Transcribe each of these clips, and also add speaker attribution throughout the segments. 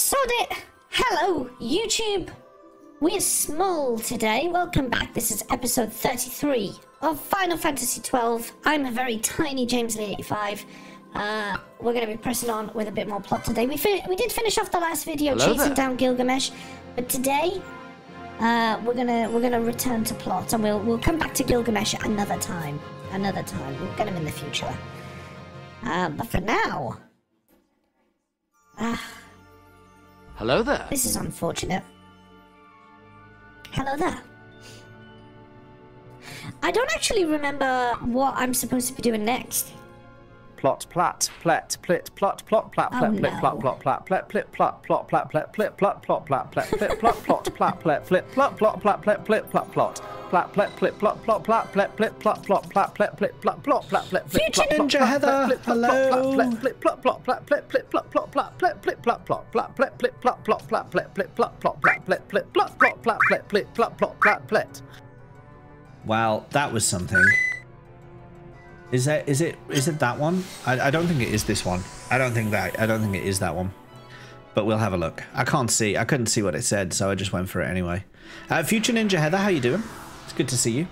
Speaker 1: Sod it! Hello, YouTube! We're small today. Welcome back. This is episode 33 of Final Fantasy XII. I'm a very tiny James Lee 85. Uh, we're going to be pressing on with a bit more plot today. We we did finish off the last video
Speaker 2: Hello
Speaker 1: chasing
Speaker 2: there.
Speaker 1: down Gilgamesh, but today uh, we're gonna we're gonna return to plot and we'll we'll come back to Gilgamesh another time. Another time. We'll get him in the future. Uh, but for now,
Speaker 2: Hello there.
Speaker 1: This is unfortunate. Hello there. I don't actually remember what I'm supposed to be doing next.
Speaker 3: plot plat plet plit plot plot plat
Speaker 1: Oh,
Speaker 3: plet plit plot plot plat plet plit plot plot plat plet plit plot plot plat plet plit plot plot plat plet plit plot plot plat plet plit plot plot plat plat plip plop plop plat plat plip plop plop plat plat plip plop plop plat
Speaker 1: plat
Speaker 3: plip plop
Speaker 4: ninja Heather hello
Speaker 3: plip plop plop plat plat plip plop plop plat plat plip plop plop plat plat plip plop plop plat plat plip plop plop plat plat plip plop plop plat plat plip plop plop plat plat.
Speaker 4: Well, that was something. Is that is it is it that one? I, I don't think it is this one. I don't think that I don't think it is that one. But we'll have a look. I can't see. I couldn't see what it said, so I just went for it anyway. Uh, Future Ninja Heather, how you doing? It's good to see you.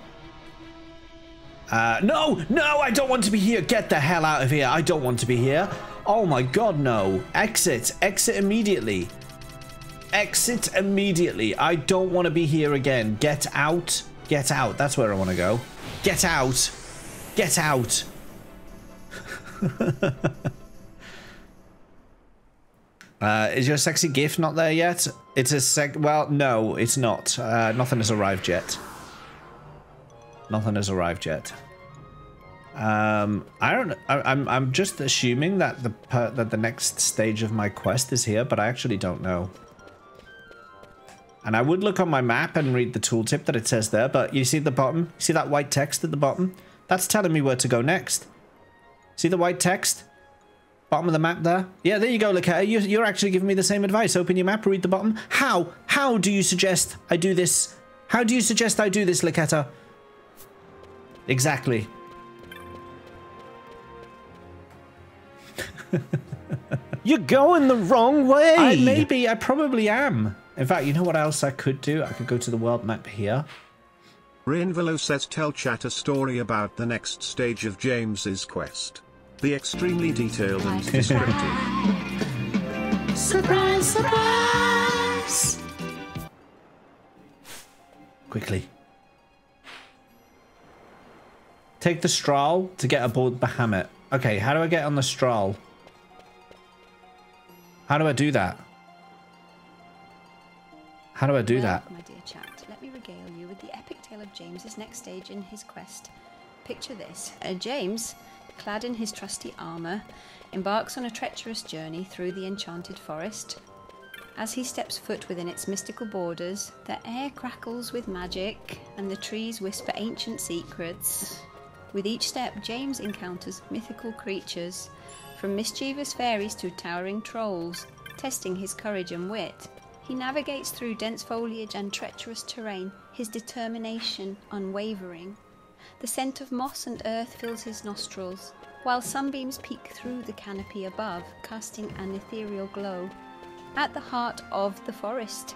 Speaker 4: Uh, no, no, I don't want to be here. Get the hell out of here. I don't want to be here. Oh my god, no. Exit. Exit immediately. Exit immediately. I don't want to be here again. Get out. Get out. That's where I want to go. Get out. Get out. uh, is your sexy gift not there yet? It's a sec. Well, no, it's not. Uh, nothing has arrived yet. Nothing has arrived yet. Um, I don't. I, I'm. I'm just assuming that the per, that the next stage of my quest is here, but I actually don't know. And I would look on my map and read the tooltip that it says there, but you see the bottom? See that white text at the bottom? That's telling me where to go next. See the white text? Bottom of the map there? Yeah, there you go, Laketta. You, you're actually giving me the same advice. Open your map, read the bottom. How? How do you suggest I do this? How do you suggest I do this, Laketta? Exactly.
Speaker 3: you're going the wrong way
Speaker 4: I maybe, I probably am. In fact, you know what else I could do? I could go to the world map here.
Speaker 5: Rainvelo says tell chat a story about the next stage of James's quest. Be extremely detailed and descriptive.
Speaker 1: Surprise, surprise!
Speaker 4: Quickly. Take the Strahl to get aboard Bahamut. Okay, how do I get on the Strahl? How do I do that? How do I do
Speaker 6: Well,
Speaker 4: that?
Speaker 6: My dear chat, let me regale you with the epic tale of James's next stage in his quest. Picture this uh, James, clad in his trusty armour, embarks on a treacherous journey through the enchanted forest. As he steps foot within its mystical borders, the air crackles with magic and the trees whisper ancient secrets. With each step, James encounters mythical creatures, from mischievous fairies to towering trolls, testing his courage and wit. He navigates through dense foliage and treacherous terrain, his determination unwavering. The scent of moss and earth fills his nostrils, while sunbeams peek through the canopy above, casting an ethereal glow. At the heart of the forest,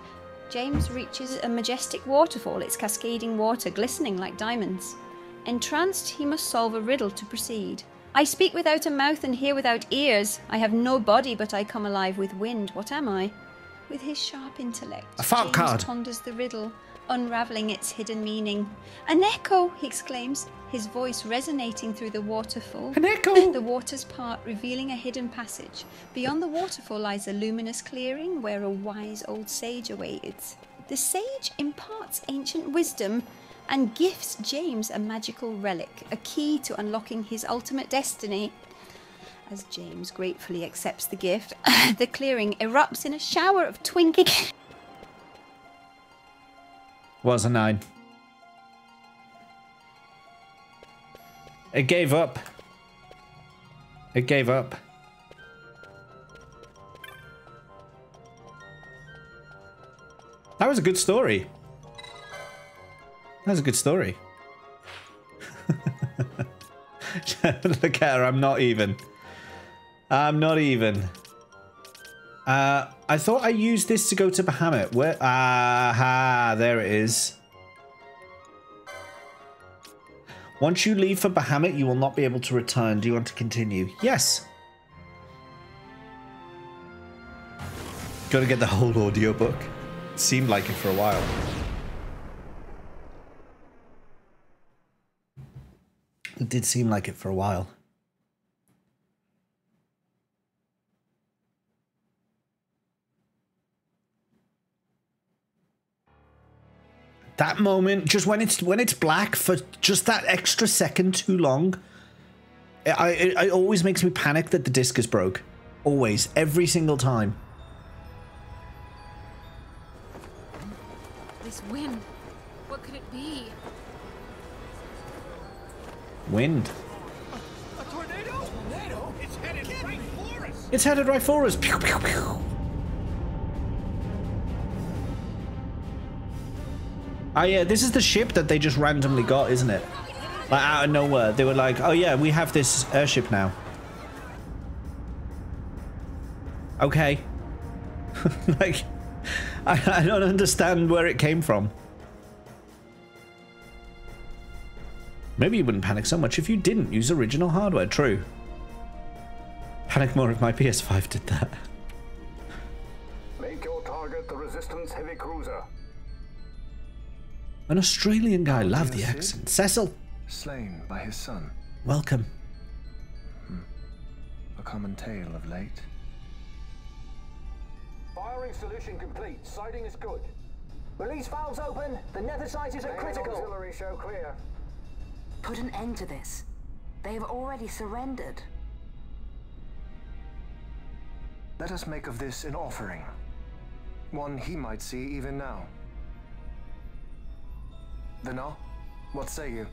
Speaker 6: James reaches a majestic waterfall, its cascading water glistening like diamonds. Entranced, he must solve a riddle to proceed. I speak without a mouth and hear without ears. I have no body, but I come alive with wind. What am I? With his sharp intellect,
Speaker 4: A
Speaker 6: James
Speaker 4: card.
Speaker 6: ponders the riddle, unraveling its hidden meaning. An echo, he exclaims, his voice resonating through the waterfall.
Speaker 4: An echo!
Speaker 6: The waters part, revealing a hidden passage. Beyond the waterfall lies a luminous clearing where a wise old sage awaits. The sage imparts ancient wisdom and gifts James a magical relic, a key to unlocking his ultimate destiny. As James gratefully accepts the gift, the clearing erupts in a shower of twinkling.
Speaker 4: Was a nine. It gave up. It gave up. That was a good story. That was a good story. Look at her, I'm not even. I'm not even. Uh, I thought I used this to go to Bahamut. Where? Aha, there it is. Once you leave for Bahamut, you will not be able to return. Do you want to continue? Yes. Gotta get the whole audiobook. Seemed like it for a while. It did seem like it for a while. That moment, just when it's when it's black for just that extra second too long, I it, it always makes me panic that the disc is broke. Always, every single time.
Speaker 7: This wind.
Speaker 4: Wind.
Speaker 8: A tornado? Tornado? It's headed right for us.
Speaker 4: It's headed right for us. Pew, pew, pew. Oh yeah, this is the ship that they just randomly got, isn't it? Like out of nowhere, they were like, "Oh yeah, we have this airship now." Okay. like, I, I don't understand where it came from. Maybe you wouldn't panic so much if you didn't use original hardware. True. Panic more if my PS5 did that.
Speaker 9: Make your target the Resistance heavy cruiser.
Speaker 4: An Australian guy, love the
Speaker 10: Sid?
Speaker 4: accent. Cecil,
Speaker 10: Slain by his son.
Speaker 4: welcome. Hmm.
Speaker 10: A common tale of late.
Speaker 9: Firing solution complete. Sighting is good.
Speaker 11: Release valves open. The nether site is at critical.
Speaker 9: Auxiliary show clear.
Speaker 12: Put an end to this. They have already surrendered.
Speaker 10: Let us make of this an offering. One he might see even now. Vinar, what say you?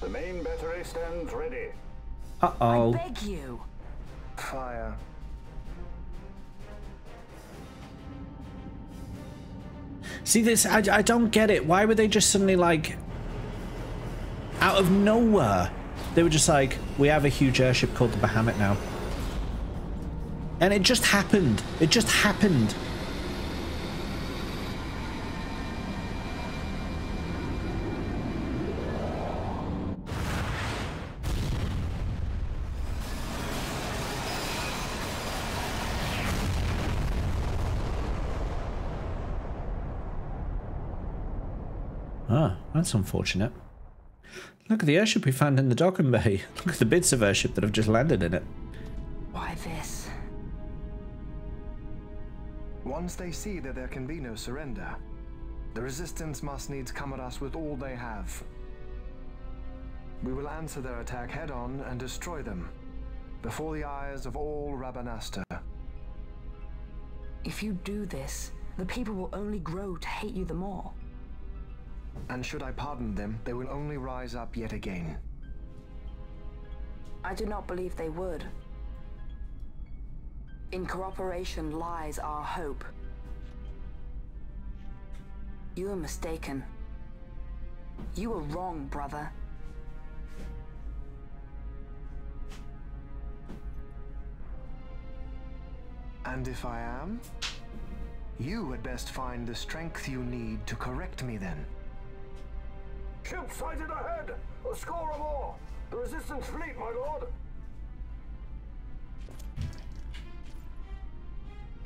Speaker 9: The main battery stands ready.
Speaker 4: Uh oh.
Speaker 12: I Beg you.
Speaker 10: Fire.
Speaker 4: See this? I, I don't get it. Why were they just suddenly like out of nowhere? They were just like, we have a huge airship called the Bahamut now. And it just happened. It just happened. Ah, that's unfortunate. Look at the airship we found in the docking bay. Look at the bits of airship that have just landed in it.
Speaker 12: Why this?
Speaker 10: Once they see that there can be no surrender, the resistance must needs come at us with all they have. We will answer their attack head on and destroy them before the eyes of all Rabanastre.
Speaker 12: If you do this, the people will only grow to hate you the more.
Speaker 10: And should I pardon them, they will only rise up yet again.
Speaker 12: I do not believe they would. In cooperation lies our hope. You are mistaken. You are wrong, brother.
Speaker 10: And if I am? You had best find the strength you need to correct me then.
Speaker 9: Ship sighted ahead. A score or more. The Resistance fleet, my lord.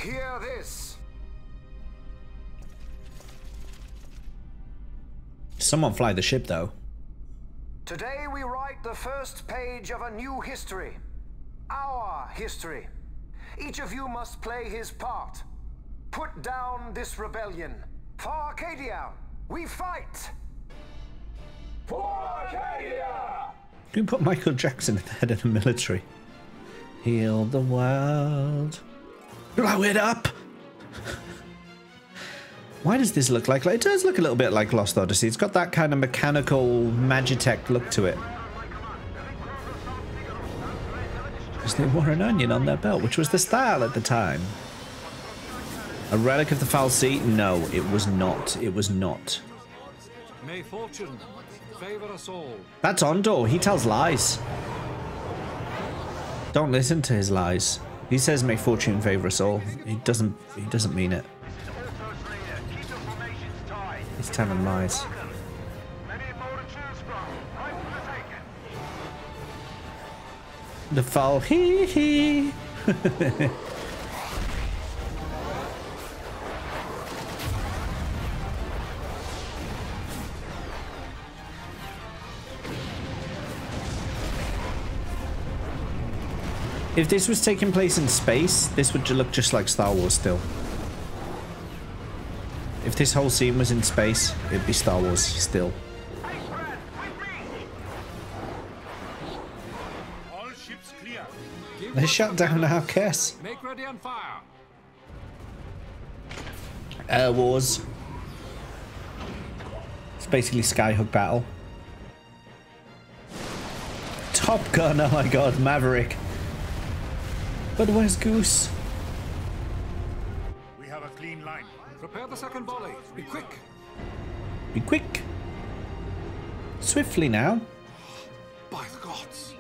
Speaker 10: Hear this!
Speaker 4: Someone fly the ship, though.
Speaker 10: Today we write the first page of a new history. Our history. Each of you must play his part. Put down this rebellion. For Archadia, we fight!
Speaker 4: You put Michael Jackson at the head of the military. Heal the world. Blow it up! Why does this look like... It does look a little bit like Lost Odyssey. It's got that kind of mechanical Magitech look to it. Because they wore an onion on their belt, which was the style at the time. A relic of the Fal'Cie? No, it was not. It was not.
Speaker 13: May fortune.
Speaker 4: That's Ondore. He tells lies. Don't listen to his lies. He says may fortune favor us all. He doesn't he doesn't mean it. He's telling lies. The fall hee hee. If this was taking place in space, this would look just like Star Wars still. If this whole scene was in space, it'd be Star Wars still.
Speaker 13: All ships clear.
Speaker 4: They shut down our Kess.
Speaker 13: Make ready and fire.
Speaker 4: Air Wars. It's basically Skyhook battle. Top Gun, oh my god, Maverick. But where's Goose?
Speaker 13: We have a clean line. Prepare the second volley. Be quick.
Speaker 4: Be quick. Swiftly now.
Speaker 13: By the gods.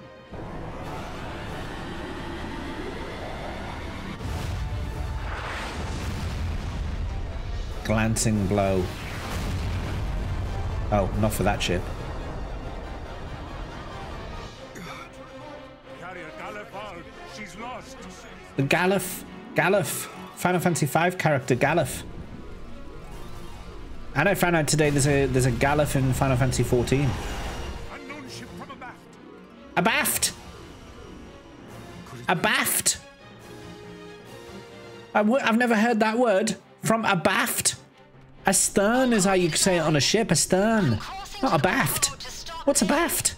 Speaker 4: Glancing blow. Oh, not for that ship. The Galuf. Galuf. Final Fantasy V character Galuf. And I found out today there's a there's a Galuf in Final Fantasy 14.
Speaker 13: Unknown ship from abaft.
Speaker 4: Abaft. Abaft. I w- I've never heard that word from abaft. Astern is how you say it on a ship. Astern, not abaft. What's abaft?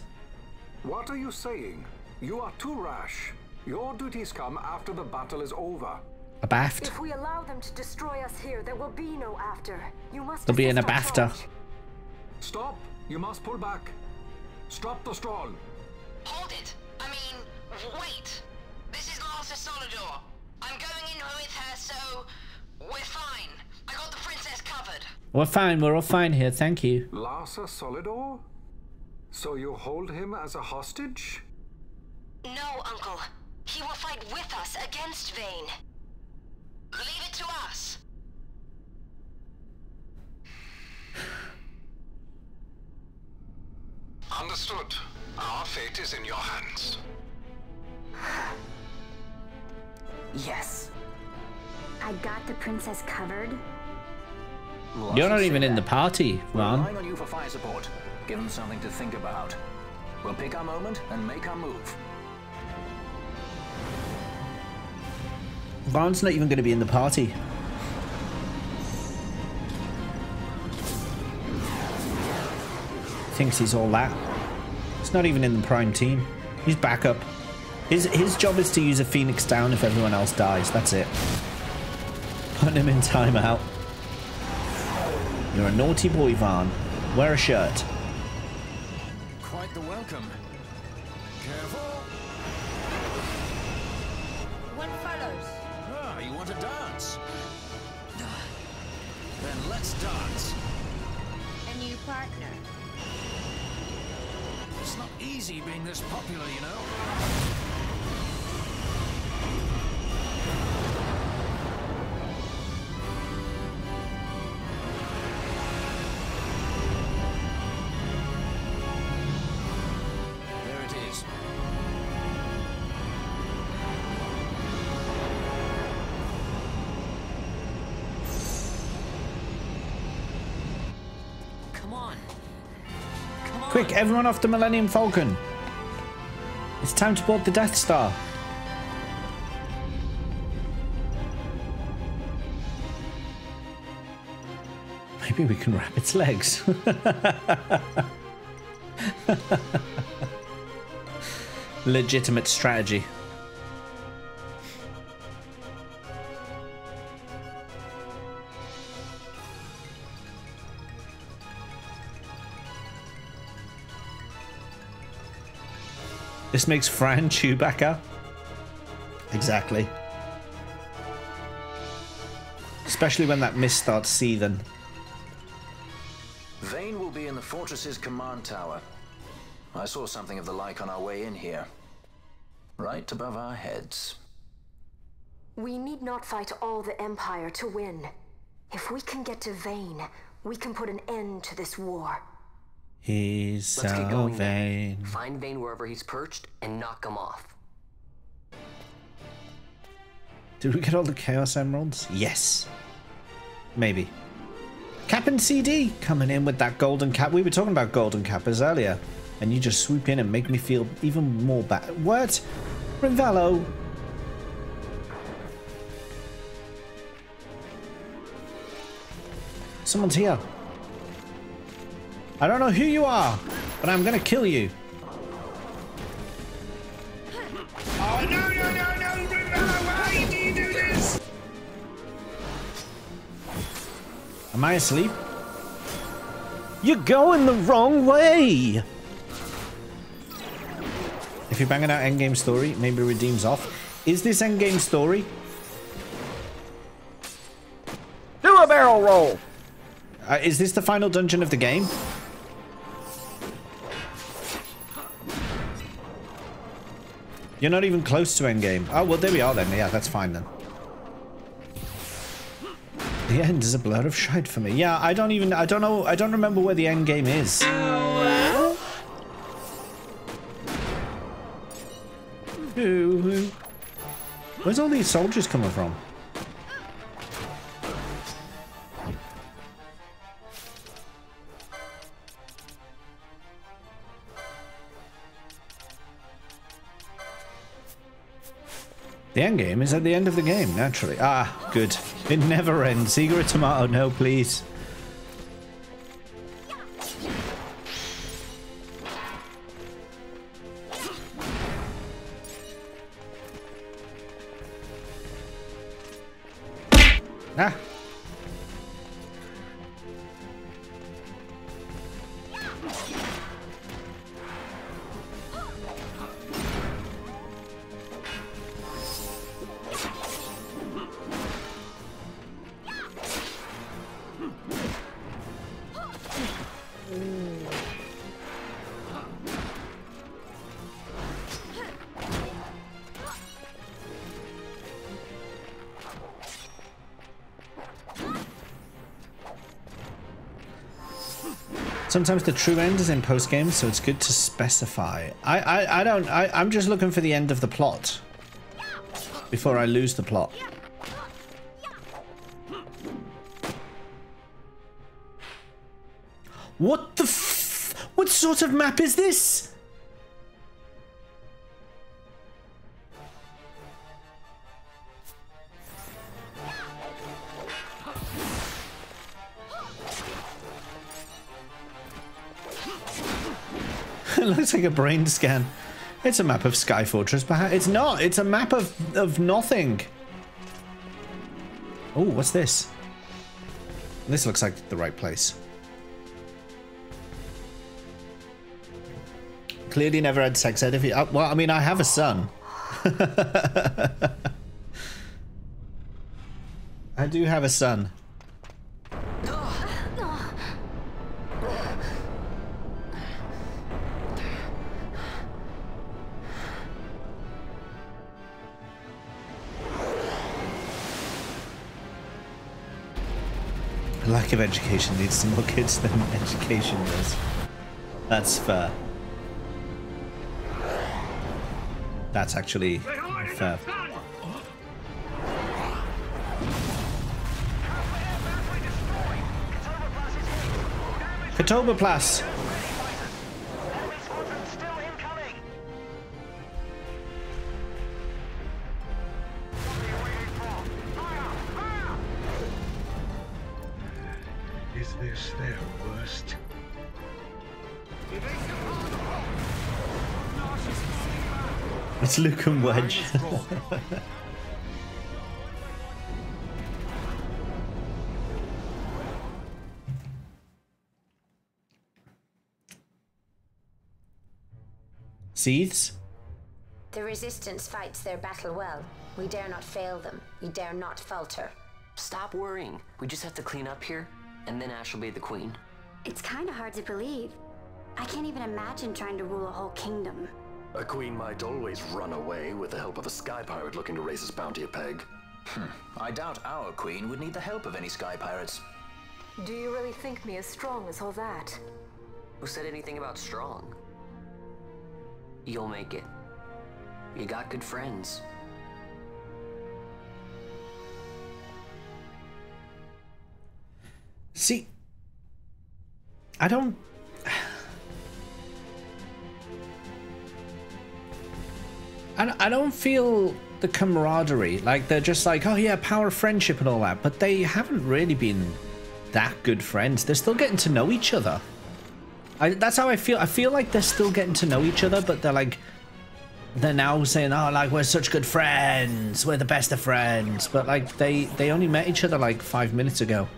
Speaker 10: What are you saying? You are too rash. Your duties come after the battle is over.
Speaker 4: Abaft.
Speaker 14: If we allow them to destroy us here, there will be no after. You must
Speaker 4: There'll be an
Speaker 14: assist our
Speaker 4: abafter.
Speaker 10: Stop! You must pull back. Stop the Strahl.
Speaker 15: Hold it! I mean, wait! This is Master Solidor. I'm going in with her, so we're fine. I got the princess covered.
Speaker 4: We're fine. We're all fine here. Thank you.
Speaker 10: Larsa Solidor? So you hold him as a hostage?
Speaker 15: No, Uncle. He will fight with us against Vayne. Leave it to us.
Speaker 10: Understood. Our fate is in your hands.
Speaker 12: Yes.
Speaker 16: I got the princess covered.
Speaker 4: You're not even in the party,
Speaker 11: We're
Speaker 4: Ron.
Speaker 11: relying on you for fire support. Give them something to think about. We'll pick our moment and make our move.
Speaker 4: Ron's not even going to be in the party. Thinks he's all that. He's not even in the prime team. He's backup. His his job is to use a phoenix down if everyone else dies. That's it. Putting him in timeout. You're a naughty boy, Vaan. Wear a shirt.
Speaker 8: Quite the welcome. Careful.
Speaker 17: Partner.
Speaker 8: It's not easy being this popular, you know.
Speaker 4: Quick, everyone off the Millennium Falcon. It's time to board the Death Star. Maybe we can wrap its legs. Legitimate strategy. This makes Fran Chewbacca. Exactly. Especially when that mist starts seething.
Speaker 11: Vayne will be in the fortress's command tower. I saw something of the like on our way in here. Right above our heads.
Speaker 14: We need not fight all the Empire to win. If we can get to Vayne, we can put an end to this war.
Speaker 4: He's
Speaker 18: Let's
Speaker 4: so
Speaker 18: going
Speaker 4: vain.
Speaker 18: then. Find Vayne wherever he's perched and knock him off.
Speaker 4: Did we get all the Chaos Emeralds? Yes. Maybe. Cap and CD coming in with that golden cap. We were talking about golden cappers earlier. And you just swoop in and make me feel even more bad. What? Rinvallo. Someone's here. I don't know who you are, but I'm gonna kill you.
Speaker 8: Oh, no, no, no, no, Rinvallo, why do you do this?
Speaker 4: Am I asleep? You're going the wrong way! If you're banging out endgame story, maybe redeems off. Is this endgame story?
Speaker 3: Do a barrel roll!
Speaker 4: Uh, is this the final dungeon of the game? You're not even close to endgame. Oh, well, there we are then. Yeah, that's fine then. The end is a blur of shite for me. Yeah, I don't even, I don't know, I don't remember where the end game is. Who? Where's all these soldiers coming from? The end game is at the end of the game, naturally. Ah, good. It never ends. Eager a tomato, no, please. Ah. Sometimes the true end is in post game, so it's good to specify. I, I, I don't. I, I'm just looking for the end of the plot before I lose the plot. What the f? What sort of map is this? A brain scan. It's a map of Sky Fortress, but it's not. It's a map of, of nothing. Oh, what's this? This looks like the right place. Clearly never had sex ed. If you, uh, well, I mean, I have a son. I do have a son. Lack of education leads to more kids than education does. That's fair. That's actually fair. Katobaplas! It's Luke and Wedge. Seeds?
Speaker 19: The Resistance fights their battle well. We dare not fail them. We dare not falter.
Speaker 18: Stop worrying. We just have to clean up here, and then Ash will be the queen.
Speaker 16: It's kind of hard to believe. I can't even imagine trying to rule a whole kingdom.
Speaker 11: A queen might always run away with the help of a sky pirate looking to raise his bounty a peg.
Speaker 18: Hmm. I doubt our queen would need the help of any sky pirates.
Speaker 14: Do you really think me as strong as all that?
Speaker 18: Who said anything about strong? You'll make it. You got good friends.
Speaker 4: See, I don't. I don't- I don't feel the camaraderie. Like they're just like, oh yeah, power of friendship and all that, but they haven't really been that good friends. They're still getting to know each other. I, that's how I feel. I feel like they're still getting to know each other, but they're like, they're now saying, oh, like we're such good friends, we're the best of friends. But like they they only met each other like five minutes ago.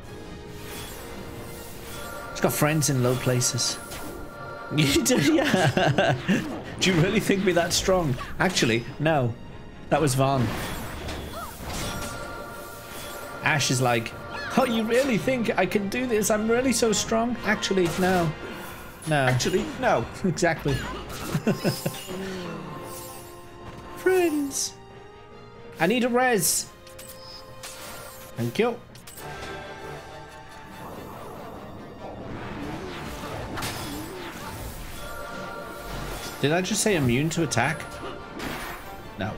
Speaker 4: He's got friends in low places. You do, yeah. do you really think we're that strong? Actually, no. That was Vaan. Ash is like, oh, you really think I can do this? I'm really so strong? Actually, no. No. Actually, no. Exactly. Friends. I need a res. Thank you. Did I just say immune to attack? No.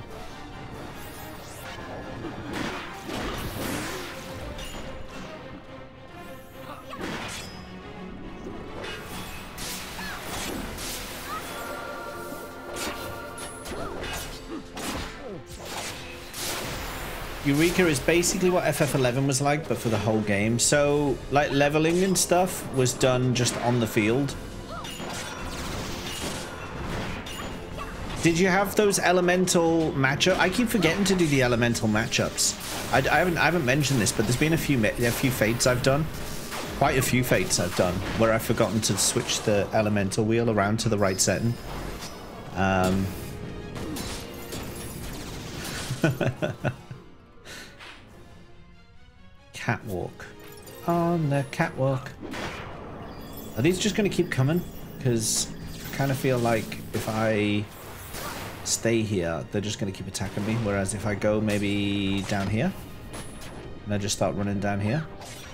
Speaker 4: Eureka is basically what FF11 was like, but for the whole game. So, like, leveling and stuff was done just on the field. Did you have those elemental matchup? I keep forgetting to do the elemental matchups. I, I haven't I haven't mentioned this, but there's been a few a few fates I've done, quite a few fates I've done where I've forgotten to switch the elemental wheel around to the right setting. Um. catwalk on the catwalk. Are these just going to keep coming? Because I kind of feel like if I stay here, they're just going to keep attacking me. Whereas if I go maybe down here, and I just start running down here,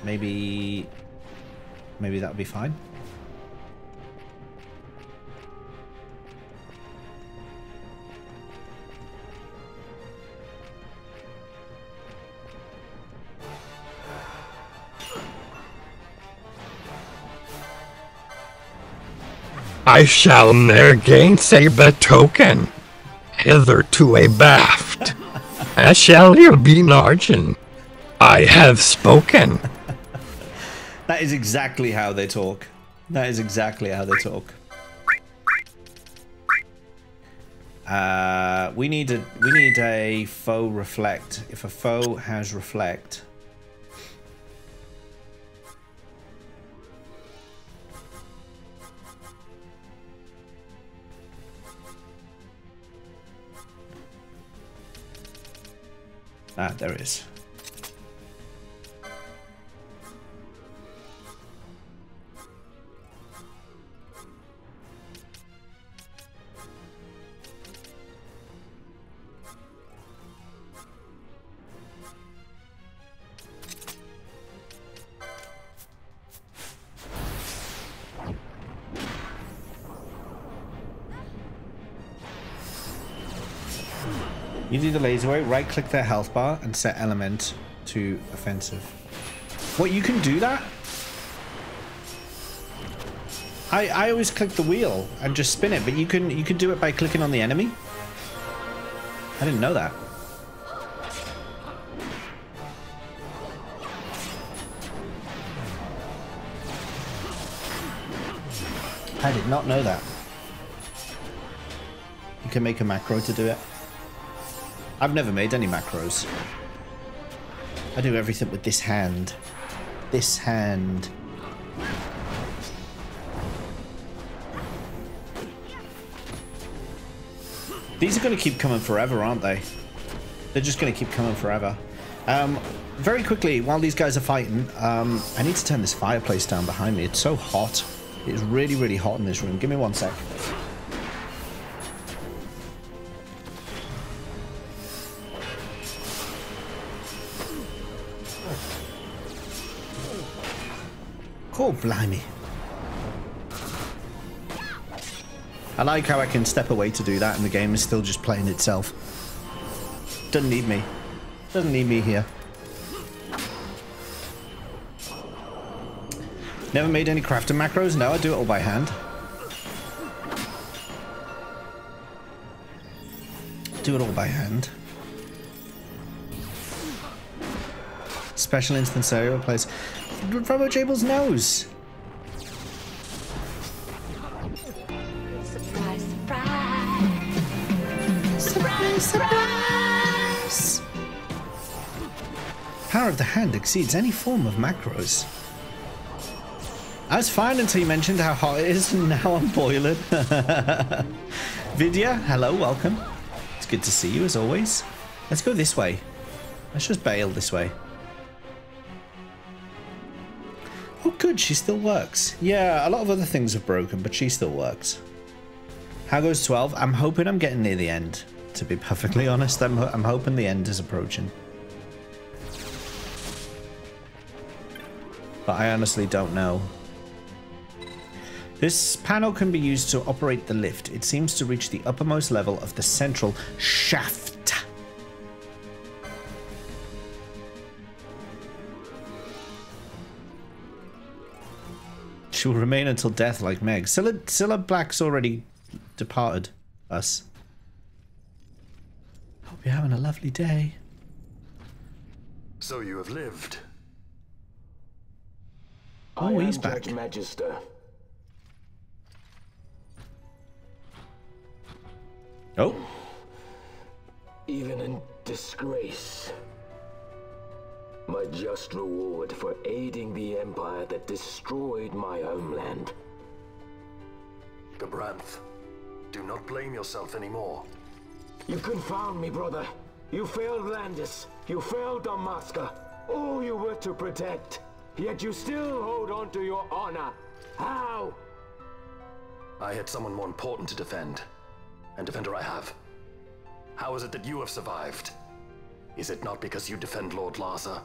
Speaker 4: maybe, maybe that'll be fine.
Speaker 13: I shall ne'er gainsay the token. Hitherto a baft. As shall you be Narjan. I have spoken.
Speaker 4: That is exactly how they talk. That is exactly how they talk. Uh, we need a we need a foe reflect. If a foe has reflect, ah, there is. You do the laser way, right click their health bar and set element to offensive. What, you can do that? I, I always click the wheel and just spin it, but you can you can do it by clicking on the enemy? I didn't know that. I did not know that. You can make a macro to do it. I've never made any macros. I do everything with this hand. This hand. These are going to keep coming forever, aren't they? They're just going to keep coming forever. Um, very quickly, while these guys are fighting, um, I need to turn this fireplace down behind me. It's so hot. It's really, really hot in this room. Give me one sec. Oh, blimey. I like how I can step away to do that and the game is still just playing itself. Doesn't need me. Doesn't need me here. Never made any crafting macros? No, I do it all by hand. Do it all by hand. Special instance area place. Robo Jable's nose.
Speaker 1: Surprise, surprise. Surprise, surprise.
Speaker 4: Power of the hand exceeds any form of macros. I was fine until you mentioned how hot it is, and now I'm boiling. Vidya, hello, welcome. It's good to see you as always. Let's go this way. Let's just bail this way. Oh, good, she still works. Yeah, a lot of other things have broken, but she still works. How goes 12? I'm hoping I'm getting near the end. To be perfectly honest, I'm, I'm hoping the end is approaching. But I honestly don't know. This panel can be used to operate the lift. It seems to reach the uppermost level of the central shaft. She will remain until death like Meg. Scylla, Scylla Black's already departed us. Hope you're having a lovely day.
Speaker 20: So you have lived.
Speaker 4: Oh,
Speaker 9: I
Speaker 4: he's
Speaker 9: am
Speaker 4: back.
Speaker 9: Judge Magister.
Speaker 4: Oh.
Speaker 9: Even in disgrace. My just reward for aiding the Empire that destroyed my homeland.
Speaker 20: Gabranth, do not blame yourself anymore.
Speaker 9: You confound me, brother. You failed Landis. You failed Dalmasca. All you were to protect. Yet you still hold on to your honor. How?
Speaker 20: I had someone more important to defend. And defender I have. How is it that you have survived? Is it not because you defend Lord Larsa?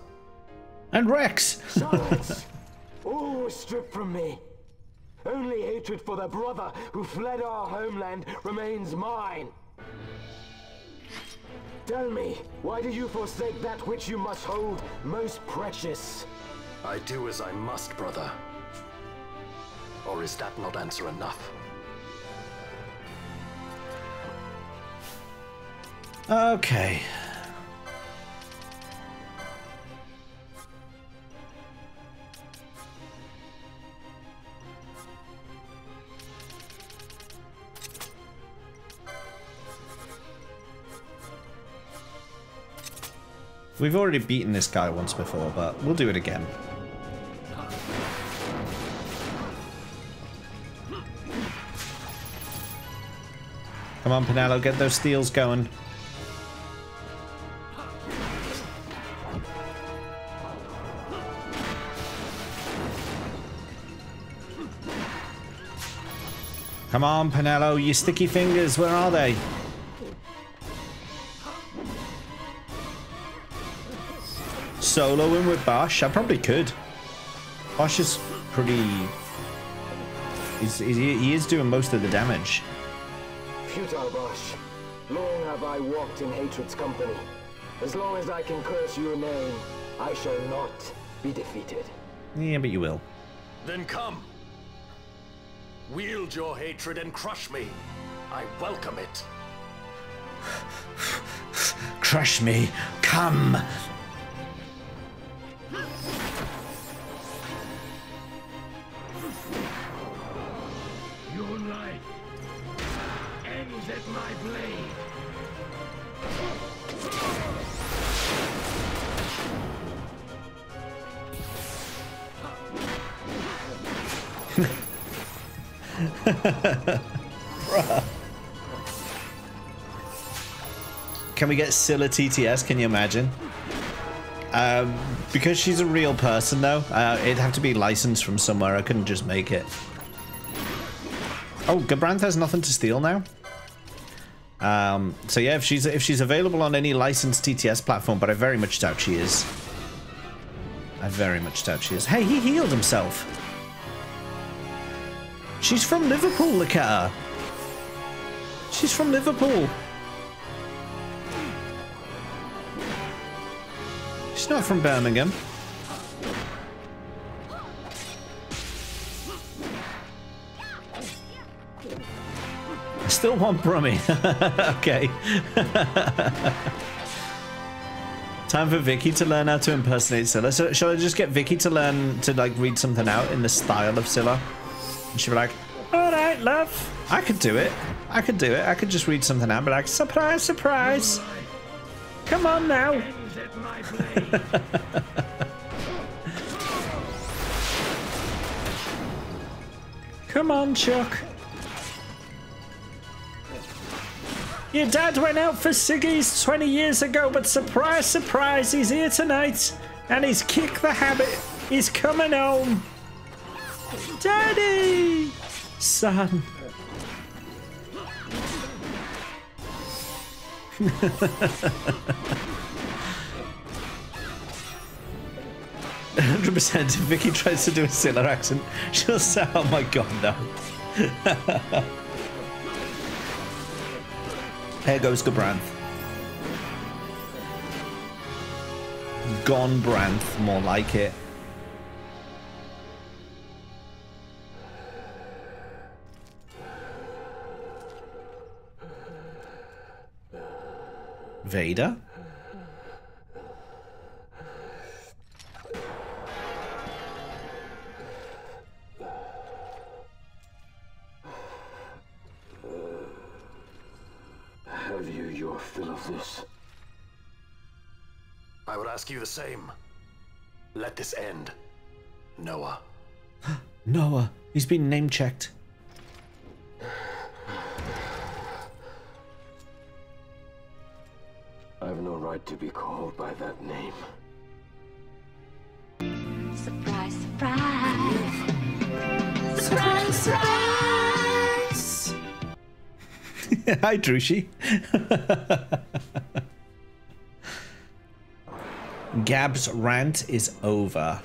Speaker 4: And Rex!
Speaker 9: Silence! All was stripped from me. Only hatred for the brother who fled our homeland remains mine. Tell me, why do you forsake that which you must hold most precious?
Speaker 20: I do as I must, brother. Or is that not answer enough?
Speaker 4: Okay. We've already beaten this guy once before, but we'll do it again. Come on, Penelo, get those steals going. Come on, Penelo, you sticky fingers, where are they? Solo in with Basch? I probably could. Basch is pretty... He's, he's, he is doing most of the damage.
Speaker 9: Futile Basch. Long have I walked in hatred's company. As long as I can curse your name, I shall not be defeated.
Speaker 4: Yeah, but you will.
Speaker 20: Then come! Wield your hatred and crush me. I welcome it.
Speaker 4: Crush me. Come. Can we get Scylla TTS? Can you imagine? Um, because she's a real person, though, uh, it'd have to be licensed from somewhere. I couldn't just make it. Oh, Gabranth has nothing to steal now. Um, so yeah, if she's if she's available on any licensed TTS platform, but I very much doubt she is. I very much doubt she is. Hey, he healed himself. She's from Liverpool, look at her. She's from Liverpool. She's not from Birmingham. I still want Brummy. okay. Time for Vicky to learn how to impersonate Scylla. So shall I just get Vicky to learn to like read something out in the style of Scylla? And she'll be like, Alright, love. I could do it. I could do it. I could just read something out, Be like, surprise, surprise. Come on now. Come on, Chuck. Your dad went out for ciggies 20 years ago, but surprise, surprise, he's here tonight. And he's kicked the habit. He's coming home. Daddy! Son. Hundred percent. If Vicky tries to do a Scylla accent, she'll say, "Oh my god, no." Here goes Gabranth. Gone Branth, more like it. Vader?
Speaker 9: Have you your fill of this?
Speaker 20: I would ask you the same. Let this end. Noah.
Speaker 4: Noah. He's been name checked.
Speaker 9: I've no right to be called by that name.
Speaker 16: Surprise, surprise.
Speaker 4: Surprise, surprise. Hi, Drushi. Gab's rant is over.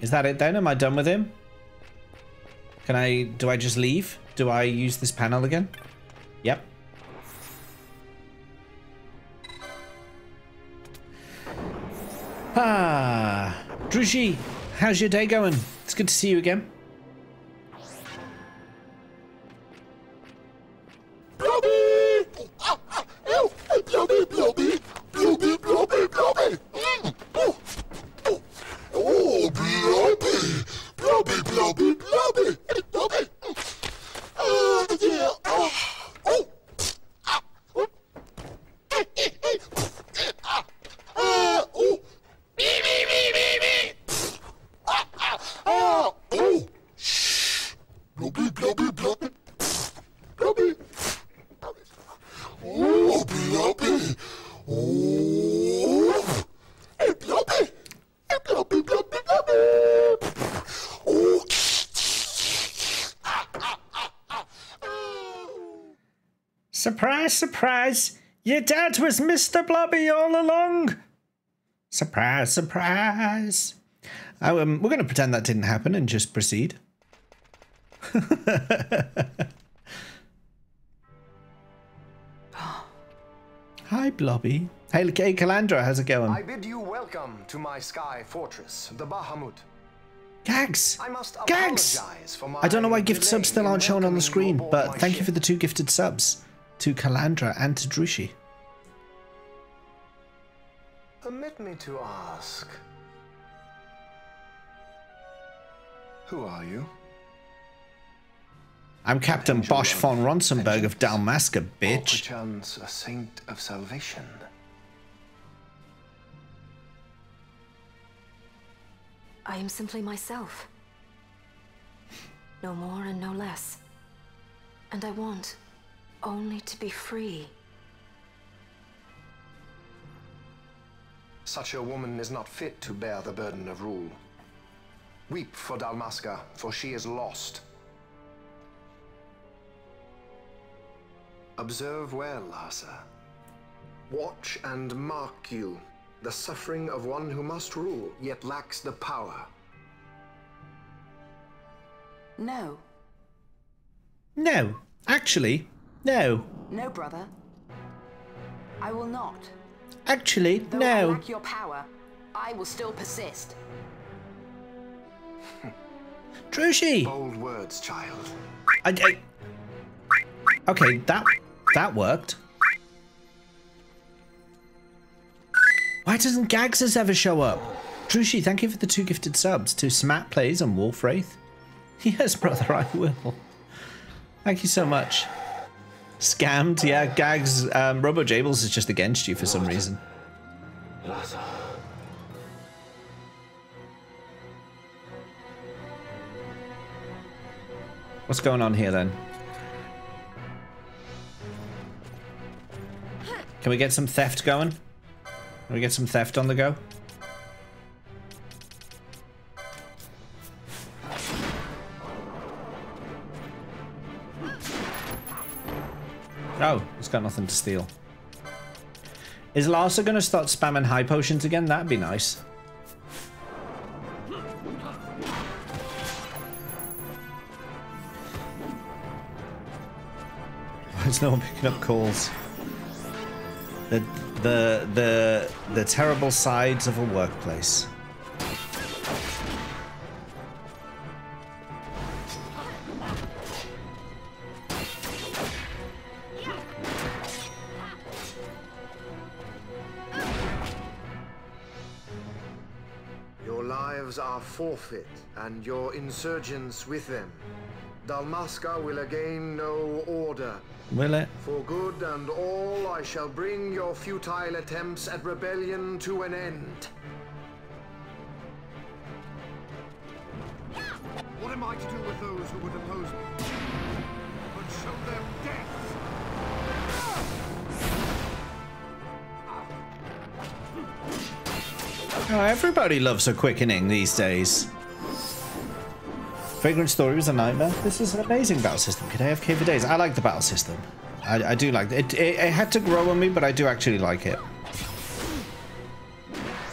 Speaker 4: Is that it then? Am I done with him? Can I... Do I just leave? Do I use this panel again? Yep. Ah, Drushi, how's your day going? It's good to see you again. Surprise! Your dad was Mr. Blobby all along! Surprise, surprise! Oh, um, we're going to pretend that didn't happen and just proceed. Hi, Blobby. Hey, hey, Calandra, how's it going?
Speaker 10: I bid you welcome to my sky fortress, the Bahamut.
Speaker 4: Gags!
Speaker 10: I must
Speaker 4: Gags! I don't know why gift subs still aren't shown on the screen, but thank you for the two gifted subs to Calandra and to Drushi.
Speaker 10: Permit me to ask. Who are you?
Speaker 4: I'm Captain Basch fon Ronsenburg of Dalmasca, bitch.
Speaker 10: perchance a saint of salvation?
Speaker 14: I am simply myself. No more and no less. And I want only to be free.
Speaker 10: Such a woman is not fit to bear the burden of rule. Weep for Dalmasca, for she is lost. Observe well, Larsa. Watch and mark you the suffering of one who must rule, yet lacks the power.
Speaker 12: No.
Speaker 4: No. Actually, no.
Speaker 12: No, brother. I will not.
Speaker 4: Actually,
Speaker 12: Though I
Speaker 4: no.
Speaker 12: lack your power, I will still persist.
Speaker 4: Drushi!
Speaker 10: Bold words, child.
Speaker 4: I, I- Okay, that that worked. Why doesn't Gagsus ever show up? Drushi, thank you for the two gifted subs to Smat Plays and Wolf Wraith. Yes, brother, I will. Thank you so much. Scammed, yeah, Gags, um, Robo Jables is just against you for some reason. What's going on here then? Can we get some theft going? Can we get some theft on the go? Got nothing to steal. Is Larsa going to start spamming high potions again? That'd be nice. Is no one picking up calls? The the the the terrible sides of a workplace.
Speaker 10: Forfeit, and your insurgents with them. Dalmasca will again know order.
Speaker 4: Will it?
Speaker 10: Uh, For good and all, I shall bring your futile attempts at rebellion to an end.
Speaker 8: What am I to do with those who would oppose me?
Speaker 4: Oh, everybody loves a quickening these days. Vagrant Story was a nightmare. This is an amazing battle system. Could I have K for days? I like the battle system. I, I do like it. it. It had to grow on me, but I do actually like it.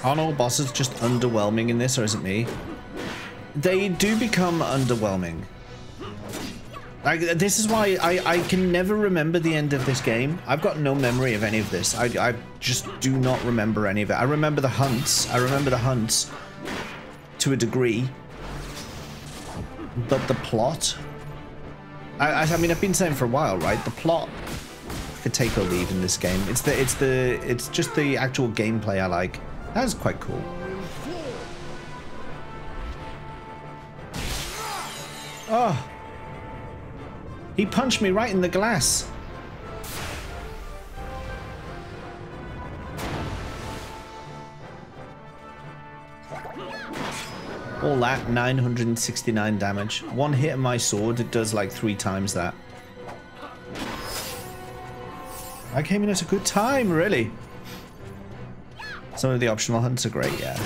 Speaker 4: Aren't all bosses just underwhelming in this, or is it me? They do become underwhelming. Like, this is why I, I can never remember the end of this game. I've got no memory of any of this. I, I just do not remember any of it. I remember the hunts. I remember the hunts to a degree. But the plot... I, I, mean, I've been saying for a while, right? The plot could take a lead in this game. It's the, it's the, it's just the actual gameplay I like. That's quite cool. Oh. He punched me right in the glass. All that, 969 damage. One hit of my sword, it does like three times that. I came in at a good time, really. Some of the optional hunts are great, yeah.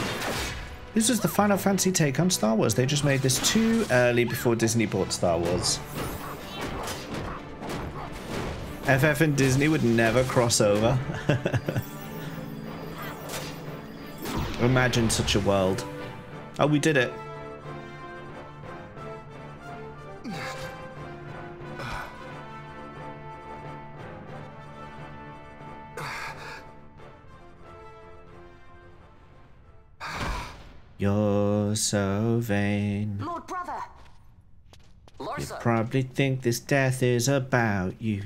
Speaker 4: This was the Final Fantasy take on Star Wars. They just made this too early before Disney bought Star Wars. FF and Disney would never cross over. Imagine such a world. Oh, we did it. You're so vain.
Speaker 12: Lord Brother!
Speaker 4: You probably think this death is about you.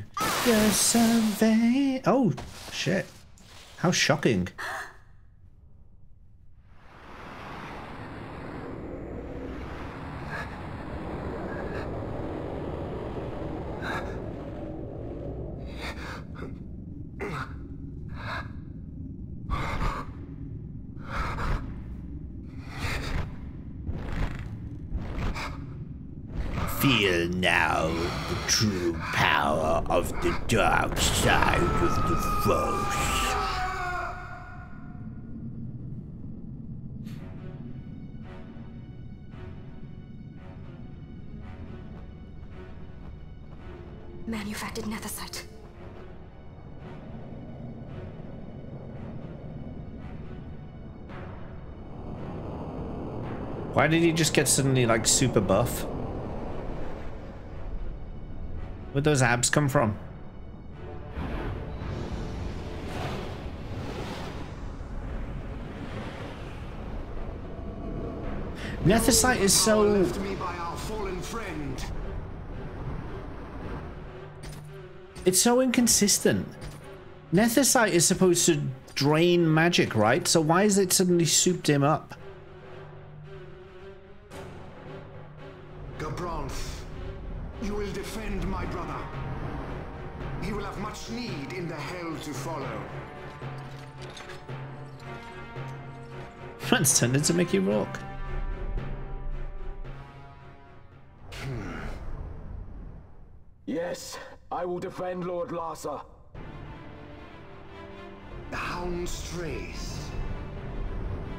Speaker 4: So vain. Oh, shit. How shocking. Feel now the true power of the dark side of the force.
Speaker 14: Manufactured Nethicite.
Speaker 4: Why did he just get suddenly like super buff? Where'd those abs come from? Nethicite is so
Speaker 8: Left me by our fallen friend.
Speaker 4: It's so inconsistent. Nethicite is supposed to drain magic, right? So why is it suddenly souped him up? Man's turned into Mickey Rourke. Hmm.
Speaker 9: Yes, I will defend Lord Larsa.
Speaker 8: The hound strays.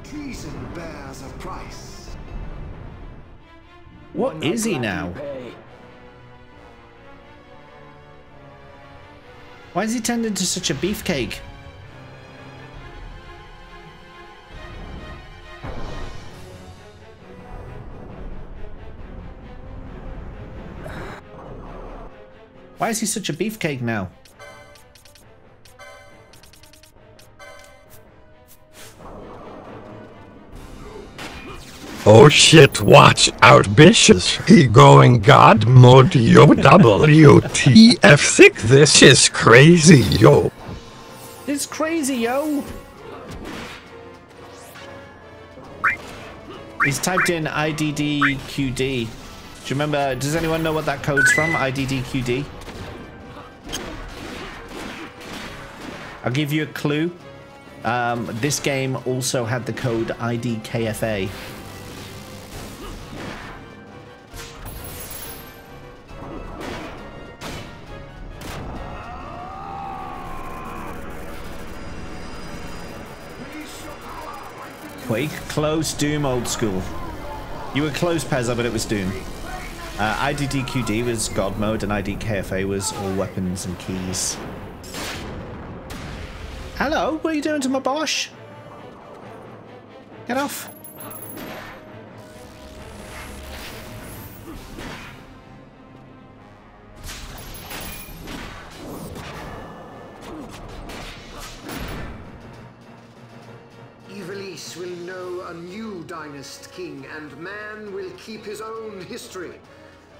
Speaker 8: Treason bears a price.
Speaker 4: What is he now? Why has he turned into such a beefcake? Why is he such a beefcake now?
Speaker 13: Oh shit, watch out, bitches. He going God mode, yo, WTF6. This is crazy, yo.
Speaker 4: It's crazy, yo. He's typed in IDDQD. Do you remember, does anyone know what that code's from? IDDQD? I'll give you a clue. Um, this game also had the code IDKFA. Quake, close, Doom, old school. You were close, Pezza, but it was Doom. Uh, IDDQD was God mode, and IDKFA was all weapons and keys. Hello, what are you doing to my Basch? Get off.
Speaker 10: Ivalice will know a new dynast king, and man will keep his own history.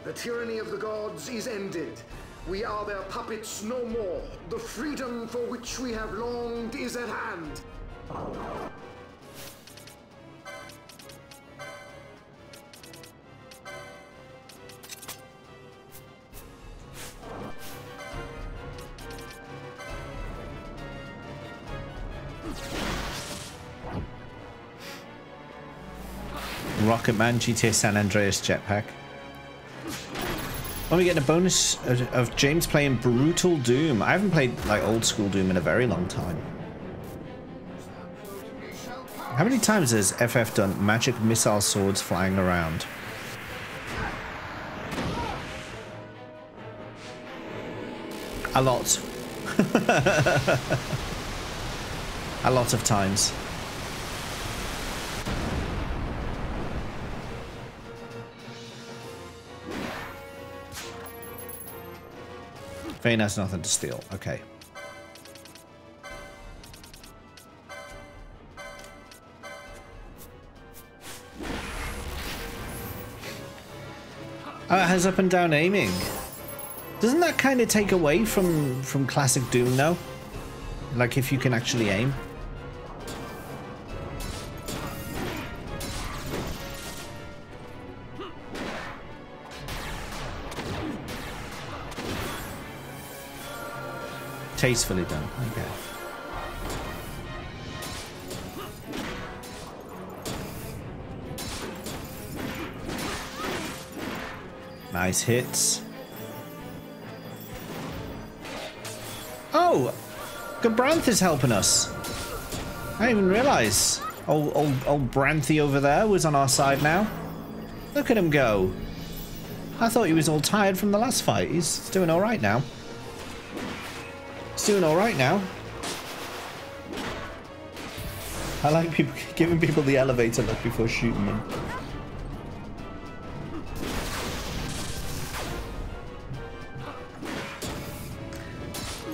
Speaker 10: The tyranny of the gods is ended. We are their puppets no more. The freedom for which we have longed is at hand.
Speaker 4: Rocket Man San Andreas jetpack. When we get a bonus of, of James playing Brutal Doom. I haven't played like old school Doom in a very long time. How many times has FF done magic missile swords flying around? A lot. a lot of times. Vayne has nothing to steal. Okay. Oh, it has up and down aiming. Doesn't that kind of take away from from classic Doom though? Like if you can actually aim. Tastefully done. Okay. Nice hits. Oh! Gabranth is helping us. I didn't even realize. Old, old, old Branthy over there was on our side now. Look at him go. I thought he was all tired from the last fight. He's doing all right now. Doing all right now. I like people giving people the elevator look before shooting them.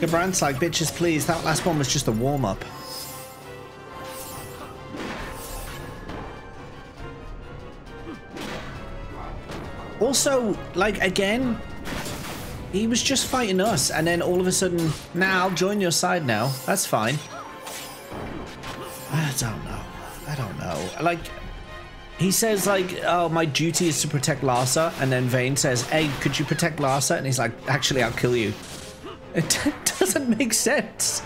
Speaker 4: Gabranth's like, bitches please, that last one was just a warm-up. Also, like, again, he was just fighting us, and then all of a sudden, now I'll join your side now. That's fine. I don't know. I don't know. Like, he says, like, oh, my duty is to protect Larsa, and then Vayne says, hey, could you protect Larsa? And he's like, actually, I'll kill you. It doesn't make sense.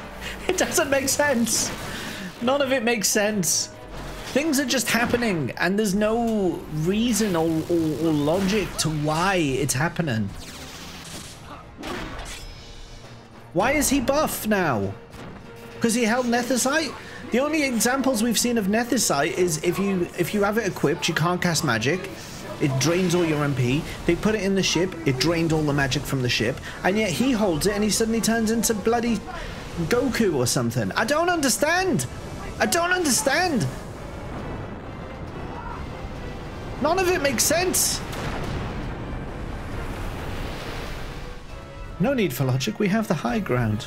Speaker 4: It doesn't make sense. None of it makes sense. Things are just happening, and there's no reason or, or, or logic to why it's happening. Why is he buff now? Because he held Nethicite? The only examples we've seen of Nethicite is if you if you have it equipped, you can't cast magic. It drains all your MP. They put it in the ship. It drained all the magic from the ship. And yet he holds it and he suddenly turns into bloody Goku or something. I don't understand. I don't understand. None of it makes sense. No need for logic. We have the high ground.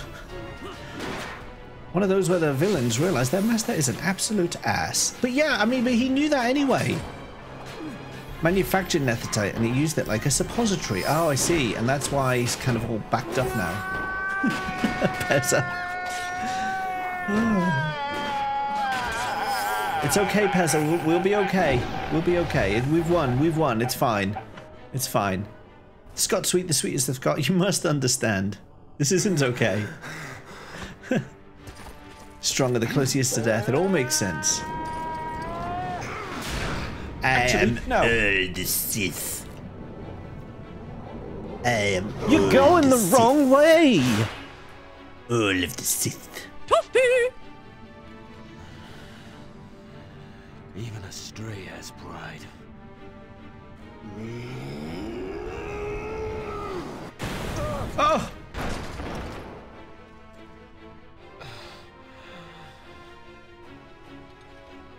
Speaker 4: One of those where the villains realize their master is an absolute ass. But yeah, I mean, but he knew that anyway. Manufactured Nethicite and he used it like a suppository. Oh, I see. And that's why he's kind of all backed up now. Pezza. It's okay, Pezza. We'll, we'll be okay. We'll be okay. We've won. We've won. It's fine. It's fine. Scott Sweet, the sweetest of Scott, you must understand. This isn't okay. Stronger, the closest to death. It all makes sense.
Speaker 3: Actually,
Speaker 4: I am
Speaker 3: no.
Speaker 4: all the Sith. I am
Speaker 3: You're
Speaker 4: all
Speaker 3: going the
Speaker 4: Sith.
Speaker 3: wrong way.
Speaker 4: All of the Sith.
Speaker 21: Even a stray has pride. Mm.
Speaker 4: Oh!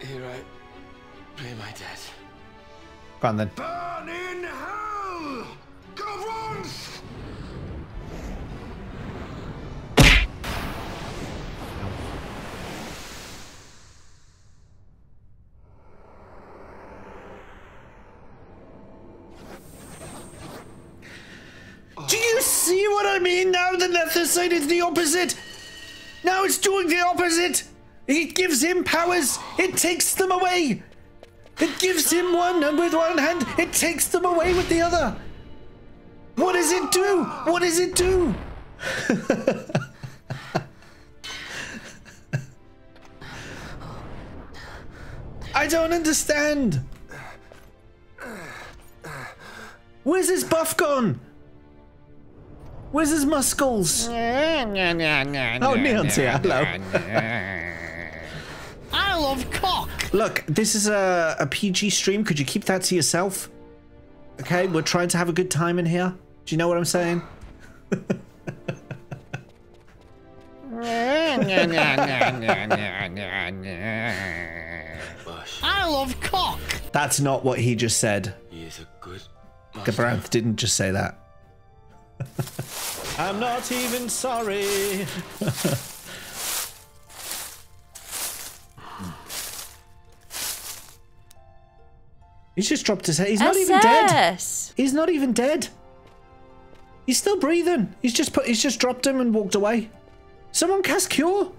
Speaker 21: Here I pay my debt.
Speaker 4: Go on then.
Speaker 8: Burn in hell! Gavrons!
Speaker 4: Do you see what I mean now? The Nethicite is the opposite. Now it's doing the opposite. It gives him powers. It takes them away. It gives him one, and with one hand, it takes them away with the other. What does it do? What does it do? I don't understand. Where's his buff gone? Where's his muscles? Oh, Neon's here. Hello.
Speaker 22: I love cock.
Speaker 4: Look, this is a, a PG stream. Could you keep that to yourself? Okay, we're trying to have a good time in here. Do you know what I'm saying?
Speaker 22: I love cock.
Speaker 4: That's not what he just said.
Speaker 21: He is a good
Speaker 4: Gabranth didn't just say that. I'm not even sorry. He's just dropped his head. He's not even dead. He's not even dead. He's still breathing. He's just put. He's just dropped him and walked away. Someone cast cure.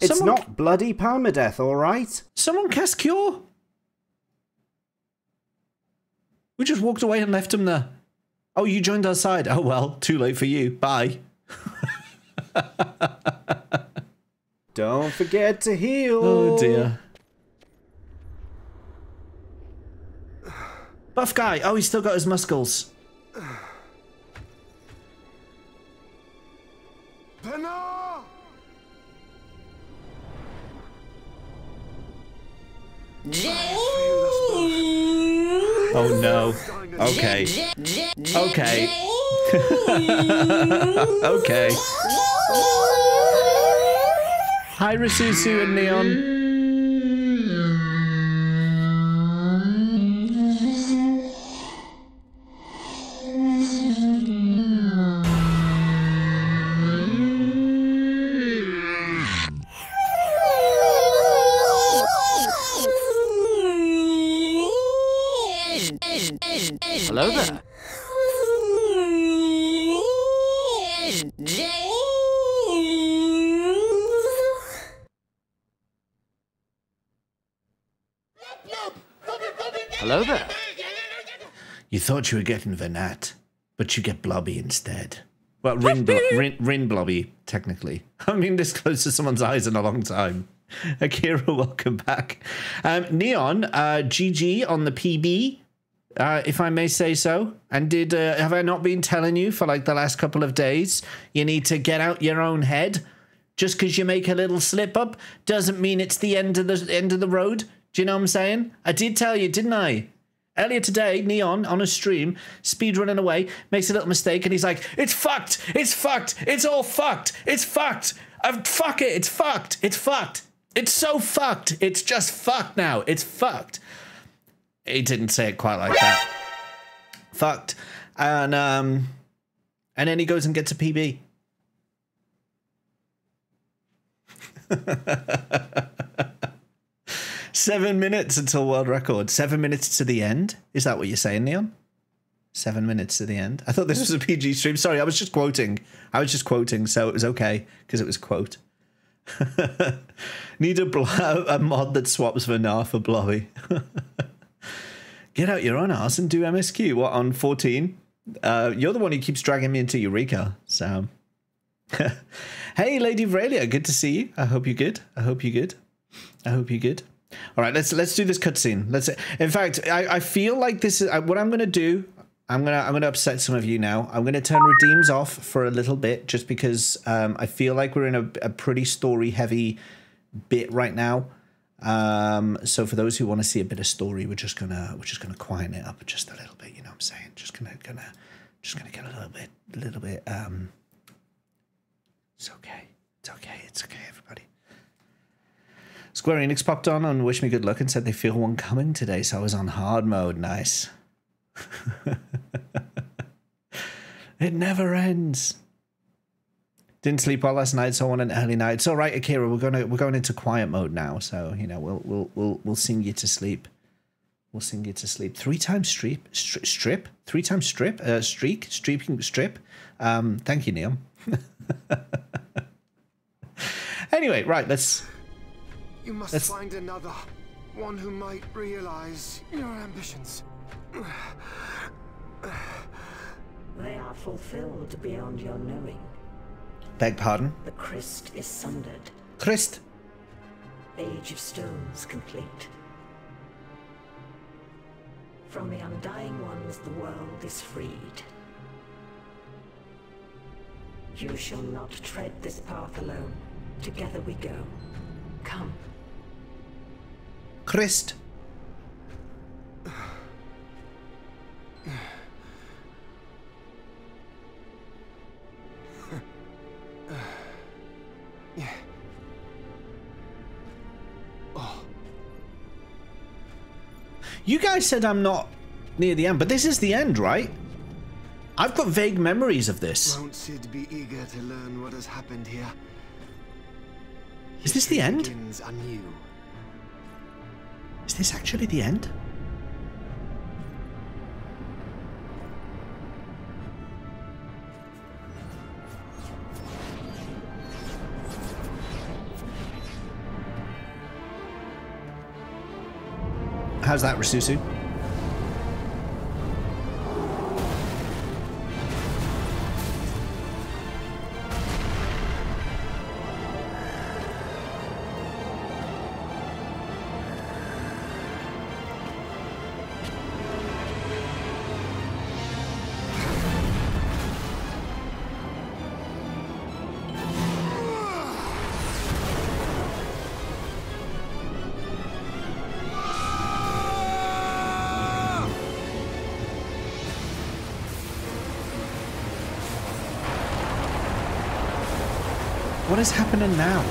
Speaker 3: It's
Speaker 4: Someone-
Speaker 3: not bloody permadeath, all right?
Speaker 4: Someone cast cure. We just walked away and left him there. Oh, you joined our side. Oh well, too late for you. Bye.
Speaker 3: Don't forget to heal.
Speaker 4: Oh dear. Buff guy. Oh, he's still got his muscles.
Speaker 8: Penar!
Speaker 4: Oh no. Okay. Okay. okay. Hi, Rasusu and Neon. Thought you were getting Venat, but you get Blobby instead. Well, Rin, Blo- Rin, Rin Blobby, technically. I mean, this close to someone's eyes in a long time. Akira, welcome back. Um, Neon, uh, GG on the PB, uh, if I may say so. And did uh, have I not been telling you for like the last couple of days? You need to get out your own head. Just because you make a little slip up doesn't mean it's the end of the end of the road. Do you know what I'm saying? I did tell you, didn't I? Earlier today, Neon on a stream, speed running away, makes a little mistake, and he's like, "It's fucked! It's fucked! It's all fucked! It's fucked! I've, fuck it! It's fucked! It's fucked! It's so fucked! It's just fucked now! It's fucked!" He didn't say it quite like that. fucked, and um, and then he goes and gets a PB. Seven minutes until world record. Seven minutes to the end. Is that what you're saying, Neon? Seven minutes to the end. I thought this was a PG stream. Sorry, I was just quoting. I was just quoting, so it was okay because it was quote. Need a, bl- a mod that swaps Vanar for Blowy. Get out your own ass and do MSQ. What on 14? Uh, you're the one who keeps dragging me into Eureka. So, hey, Lady Vrelia, good to see you. I hope you're good. I hope you're good. I hope you're good. All right, let's let's do this cutscene. Let's. In fact, I, I feel like this is what I'm gonna do. I'm gonna I'm gonna upset some of you now. I'm gonna turn redeems off for a little bit, just because um, I feel like we're in a, a pretty story heavy bit right now. Um, so for those who want to see a bit of story, we're just gonna we're just gonna quieten it up just a little bit. You know what I'm saying? Just gonna gonna just gonna get a little bit a little bit. Um, it's okay. It's okay. It's okay, everybody. Square Enix popped on and wished me good luck and said they feel one coming today, so I was on hard mode. Nice. it never ends. Didn't sleep well last night, so I want an early night. It's all right, Akira. We're gonna we're going into quiet mode now, so you know we'll we'll we'll we'll sing you to sleep. We'll sing you to sleep. Three times strip stri- strip. Three times strip. Uh, streak. Streaking strip. Um, thank you, Neil. anyway, right. Let's
Speaker 8: You must
Speaker 4: Let's-
Speaker 8: find another. One who might realize your ambitions.
Speaker 23: They are fulfilled beyond your knowing.
Speaker 4: beg pardon.
Speaker 23: The Cryst is sundered.
Speaker 4: Christ.
Speaker 23: Age of Stones complete. From the Undying Ones, the world is freed. You shall not tread this path alone. Together we go. Come.
Speaker 4: Christ. You guys said I'm not near the end, but this is the end, right? I've got vague memories of this.
Speaker 8: Won't Sid be eager to learn what has happened here?
Speaker 4: Is this the end?
Speaker 8: Anew.
Speaker 4: Is this actually the end? How's that, Rasusu? Is happening now?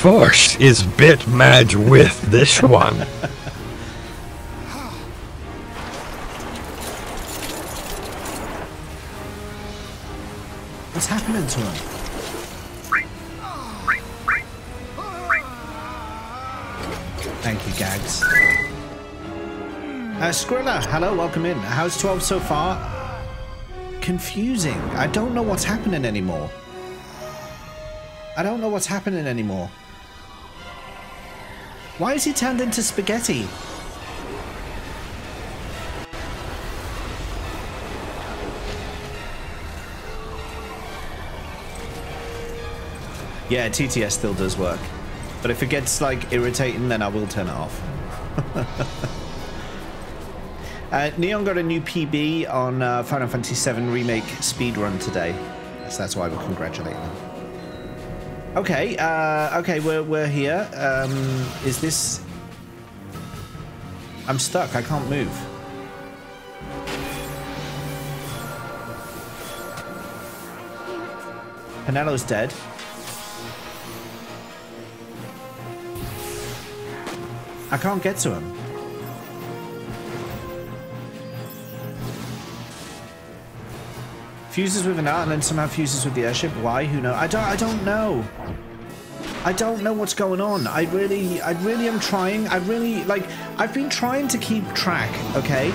Speaker 13: Force is bit mad with this one.
Speaker 4: What's happening to him? Thank you, Gags. Uh, Skrilla, hello, welcome in. How's 12 so far? Confusing. I don't know what's happening anymore. I don't know what's happening anymore. Why is he turned into spaghetti? Yeah, TTS still does work. But if it gets like irritating, then I will turn it off. uh, Neon got a new PB on uh, Final Fantasy VII Remake speedrun today. So that's why we're congratulating them. Okay, uh, okay, we're, we're here. Um, is this... I'm stuck, I can't move. Penelo's dead. I can't get to him. Fuses with an art and then somehow fuses with the airship. Why? Who knows? I don't. I don't know. I don't know what's going on. I really, I really am trying. I really like. I've been trying to keep track. Okay.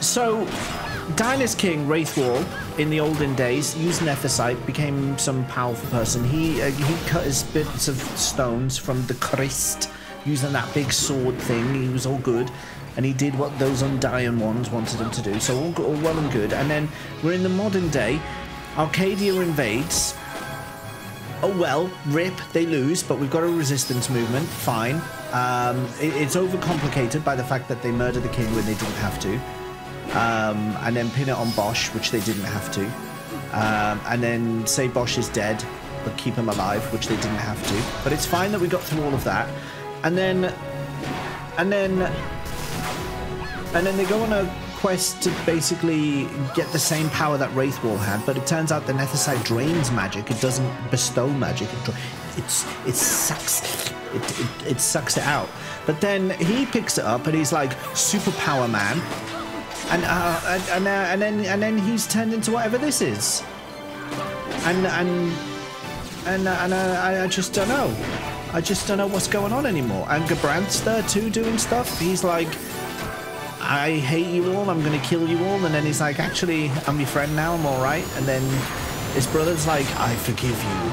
Speaker 4: So, Dynast King Raithwall in the olden days used Nethicite, became some powerful person. He uh, he cut his bits of stones from the Christ using that big sword thing. He was all good, and he did what those Undying ones wanted him to do. So all, all well and good. And then we're in the modern day. Archadia invades. Oh well, rip, they lose, but we've got a resistance movement. Fine. Um, it, it's overcomplicated by the fact that they murder the king when they didn't have to um, and then pin it on Basch, which they didn't have to, um, and then say Basch is dead, but keep him alive, which they didn't have to. But it's fine that we got through all of that, and then, and then, and then they go on a quest to basically get the same power that Raithwall had, but it turns out the Nethicite drains magic. It doesn't bestow magic. It, it's it sucks. It, it, it sucks it out. But then he picks it up and he's like superpower man and uh, and and, uh, and then and then he's turned into whatever this is. And and and uh, and uh, I just don't know. I just don't know what's going on anymore. And Gabranth's there too, doing stuff. He's like, I hate you all. I'm gonna kill you all. And then he's like, actually, I'm your friend now. I'm all right. And then his brother's like, I forgive you.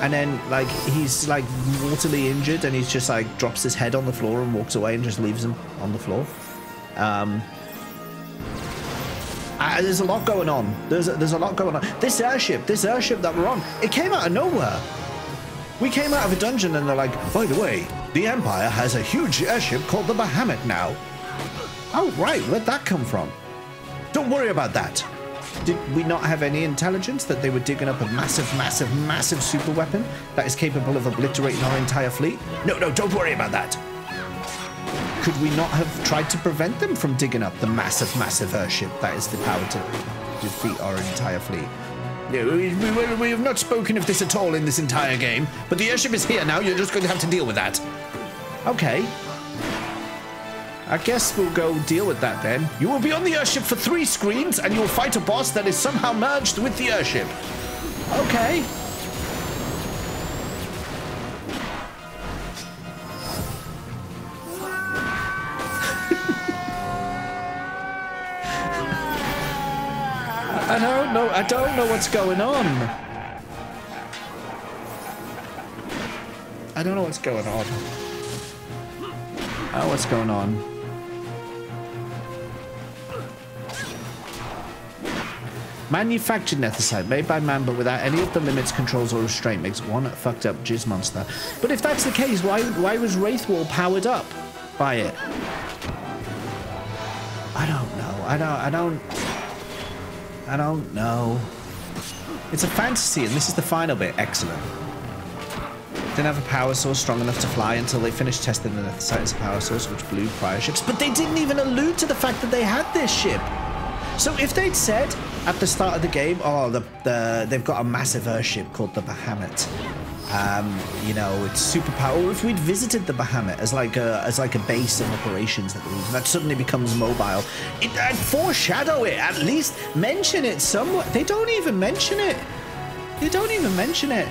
Speaker 4: And then like he's like mortally injured, and he's just like drops his head on the floor and walks away and just leaves him on the floor. Um, there's a lot going on. There's a, there's a lot going on. This airship, this airship that we're on, it came out of nowhere. We came out of a dungeon and they're like, by the way, the Empire has a huge airship called the Bahamut now. Oh, right, where'd that come from? Don't worry about that. Did we not have any intelligence that they were digging up a massive, massive, massive super weapon that is capable of obliterating our entire fleet? No, no, don't worry about that. Could we not have tried to prevent them from digging up the massive, massive airship that is the power to defeat our entire fleet? We, we, we have not spoken of this at all in this entire game, but the airship is here now. You're just going to have to deal with that. Okay. I guess we'll go deal with that then. You will be on the airship for three screens, and you'll fight a boss that is somehow merged with the airship. Okay. I don't know. I don't know what's going on. I don't know what's going on. Oh, what's going on? Manufactured nethicite, made by man but without any of the limits, controls, or restraint, makes one fucked up jizz monster. But if that's the case, why why was Raithwall powered up by it? I don't know. I don't. I don't. I don't know. It's a fantasy, and this is the final bit. Excellent. Didn't have a power source strong enough to fly until they finished testing the Nethicite as a power source, which blew prior ships. But they didn't even allude to the fact that they had this ship. So if they'd said at the start of the game, oh, the, the they've got a massive airship called the Bahamut. Um, you know, it's super powerful. Or if we'd visited the Bahamut as like a as like a base of operations that that suddenly becomes mobile, it, uh, foreshadow it at least. Mention it somewhat. They don't even mention it. They don't even mention it.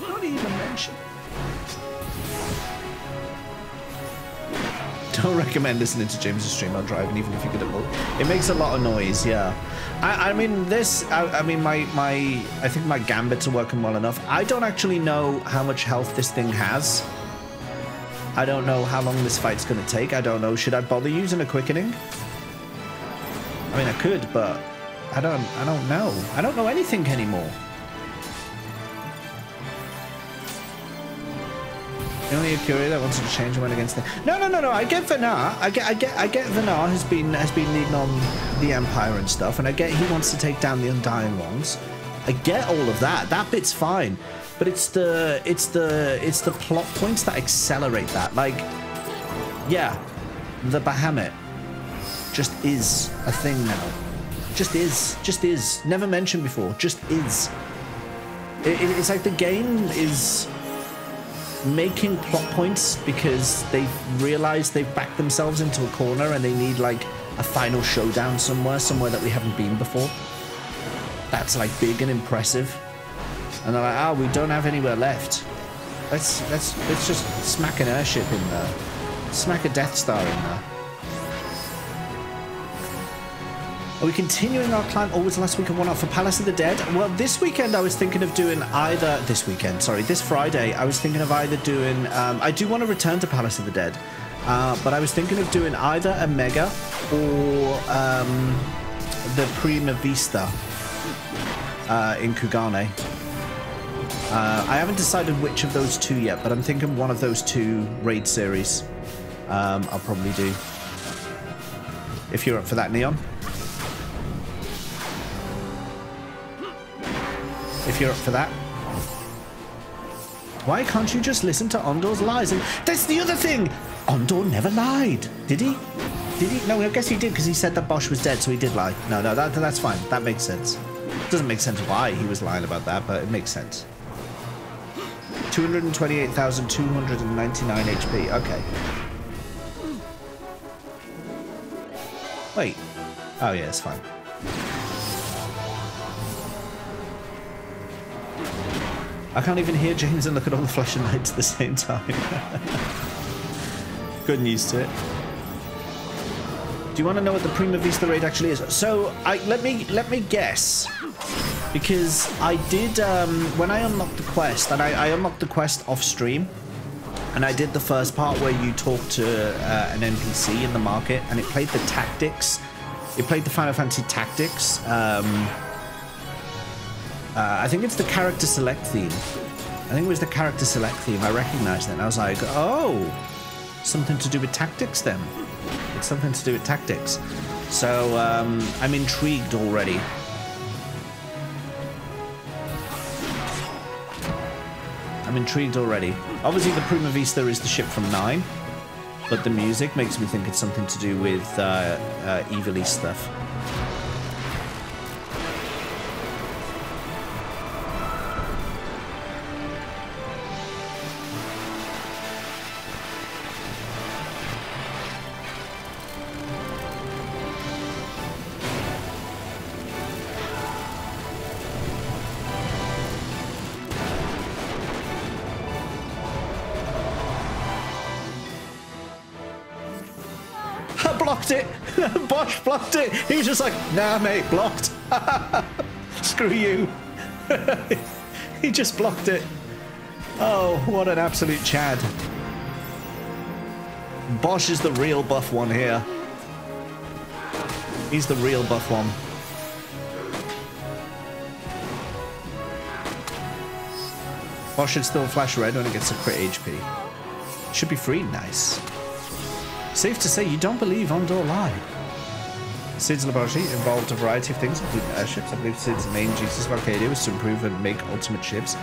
Speaker 4: Don't even mention. Don't recommend listening to James's stream while driving, even if you it. It makes a lot of noise. Yeah. I, I mean, this. I, I mean, my my. I think my gambits are working well enough. I don't actually know how much health this thing has. I don't know how long this fight's going to take. I don't know. Should I bother using a quickening? I mean, I could, but I don't. I don't know. I don't know anything anymore. The only Occuria that wanted to change went against the. No, no, no, no. I get Venat. I get, I get, I get Venat has been has been leading on the Empire and stuff, and I get he wants to take down the Undying ones. I get all of that. That bit's fine, but it's the it's the it's the plot points that accelerate that. Like, yeah, the Bahamut just is a thing now. Just is. Just is. Never mentioned before. Just is. It, it, it's like the game is making plot points because they've realized they've backed themselves into a corner and they need like a final showdown somewhere, somewhere that we haven't been before. That's like big and impressive. And they're like, oh, we don't have anywhere left. Let's let's let's just smack an airship in there. Smack a Death Star in there. Are we continuing our climb? Oh, was last week one off for Palace of the Dead? Well, this weekend I was thinking of doing either... This weekend, sorry. This Friday, I was thinking of either doing... Um, I do want to return to Palace of the Dead. Uh, but I was thinking of doing either a Mega or um, the Prima Vista uh, in Kugane. Uh, I haven't decided which of those two yet, but I'm thinking one of those two raid series um, I'll probably do. If you're up for that, Neon. If you're up for that. Why can't you just listen to Ondore's lies? And that's the other thing! Ondore never lied. Did he? Did he? No, I guess he did because he said that Basch was dead, so he did lie. No, no, that, that's fine. That makes sense. Doesn't make sense why he was lying about that, but it makes sense. 228,299 HP. Okay. Wait. Oh, yeah, it's fine. I can't even hear James and look at all the flashing lights at the same time. Good news to it. Do you want to know what the Prima Vista raid actually is? So, I let me let me guess, because I did um, when I unlocked the quest, and I, I unlocked the quest off stream, and I did the first part where you talk to uh, an NPC in the market, and it played the tactics. It played the Final Fantasy Tactics. Um, uh, I think it's the character select theme. I think it was the character select theme. I recognized that. And I was like, oh, something to do with tactics then. It's something to do with tactics. So um, I'm intrigued already. I'm intrigued already. Obviously, the Prima Vista is the ship from 9, but the music makes me think it's something to do with uh, uh, Ivalice stuff. Blocked it. He was just like, nah, mate, blocked. Screw you. he just blocked it. Oh, what an absolute Chad. Basch is the real buff one here. He's the real buff one. Basch should still flash red when it gets a crit HP. Should be free, nice. Safe to say you don't believe Ondore lied. Cid's laboratory involved a variety of things, including airships. I believe Cid's main duties of Archadia was to improve and make ultimate ships.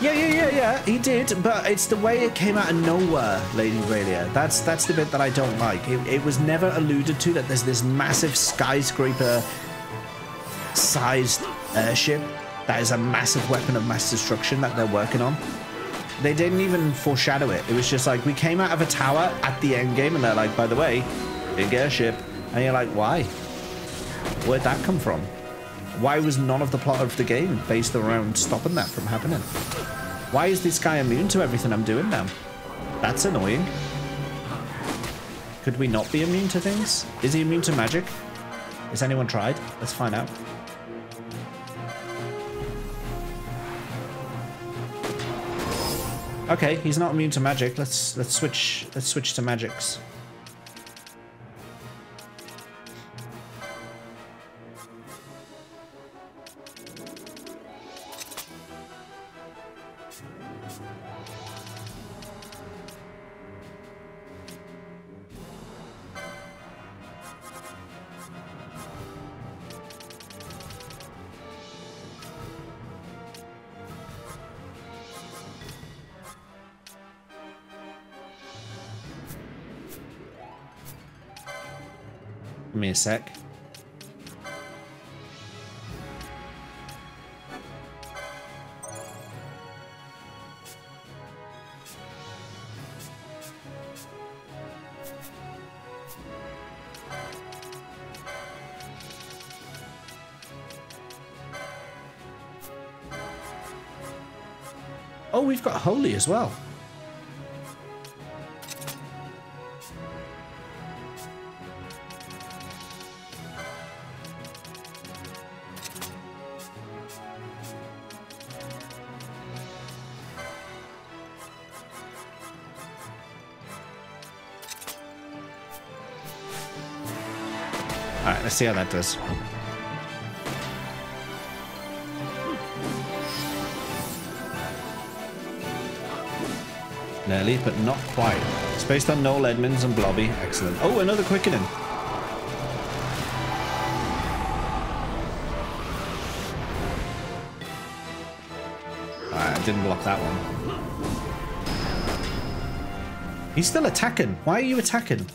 Speaker 4: Yeah, yeah, yeah, yeah, he did, but it's the way it came out of nowhere, Lady Aurelia. That's that's the bit that I don't like. It, it was never alluded to that there's this massive skyscraper sized airship that is a massive weapon of mass destruction that they're working on. They didn't even foreshadow it. It was just like we came out of a tower at the end game and they're like, by the way, big airship. And you're like, why? Where'd that come from? Why was none of the plot of the game based around stopping that from happening? Why is this guy immune to everything I'm doing now? That's annoying. Could we not be immune to things? Is he immune to magic? Has anyone tried? Let's find out. Okay, he's not immune to magic. Let's let's switch let's switch to magics. Me a sec. Oh, we've got Holy as well. Let's see how that does. Nearly, but not quite. It's based on Noel Edmonds and Blobby. Excellent. Oh, another quickening. I didn't block that one. He's still attacking. Why are you attacking?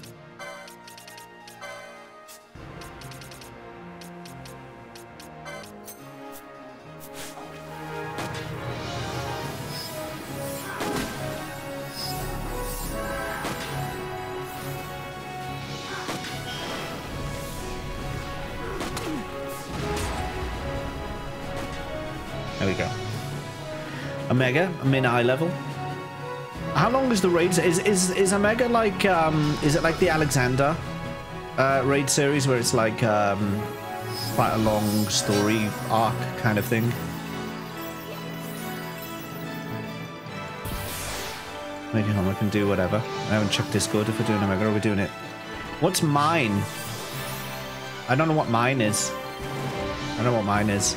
Speaker 4: Omega, I'm in eye level. How long is the raid? Is is is Omega like um is it like the Alexander uh, raid series where it's like um quite a long story arc kind of thing? Maybe Homer can do whatever. I haven't checked Discord if we're doing Omega or we're doing it. What's mine? I don't know what mine is. I don't know what mine is.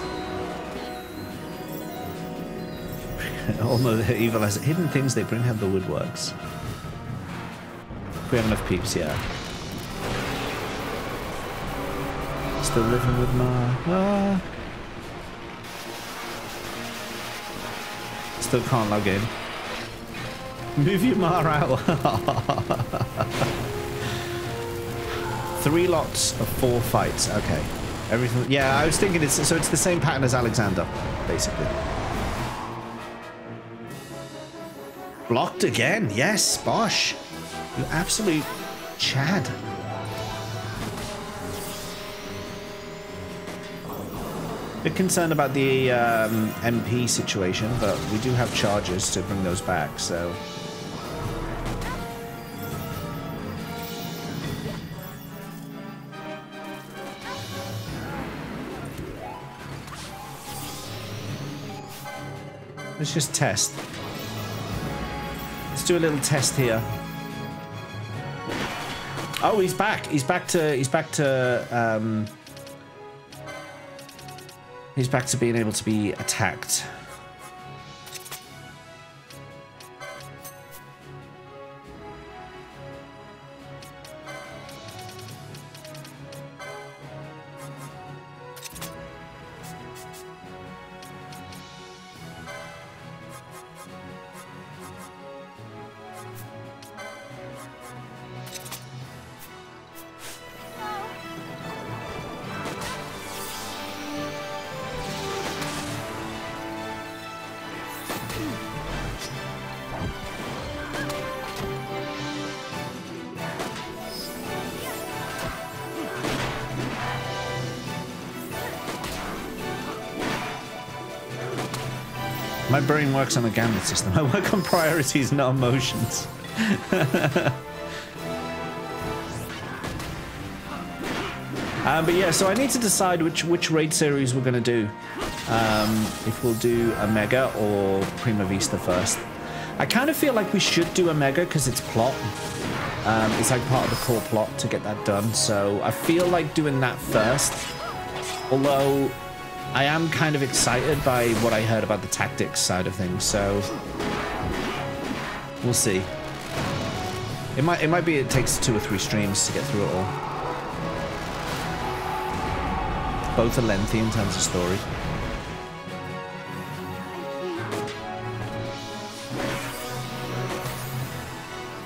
Speaker 4: Almost evil has hidden things they bring out the wood works. We have enough peeps, yeah. Still living with Ma. Ah. Still can't log in. Move your Ma out. Three lots of four fights. Okay. Everything. Yeah, I was thinking it's so it's the same pattern as Alexander, basically. Blocked again. Yes, Basch. You absolute Chad. Bit concerned about the um, MP situation, but we do have charges to bring those back, so... Let's just test. Do a little test here. Oh, he's back. He's back to. He's back to. Um, he's back to being able to be attacked. Brain works on a gambit system. I work on priorities, not emotions. um, but yeah, so I need to decide which which raid series we're gonna do. Um, if we'll do a mega or Prima Vista first. I kind of feel like we should do a mega because it's plot. Um, it's like part of the core plot to get that done. So I feel like doing that first. Although I am kind of excited by what I heard about the tactics side of things. So we'll see. It might it might be it takes two or three streams to get through it all. Both are lengthy in terms of story.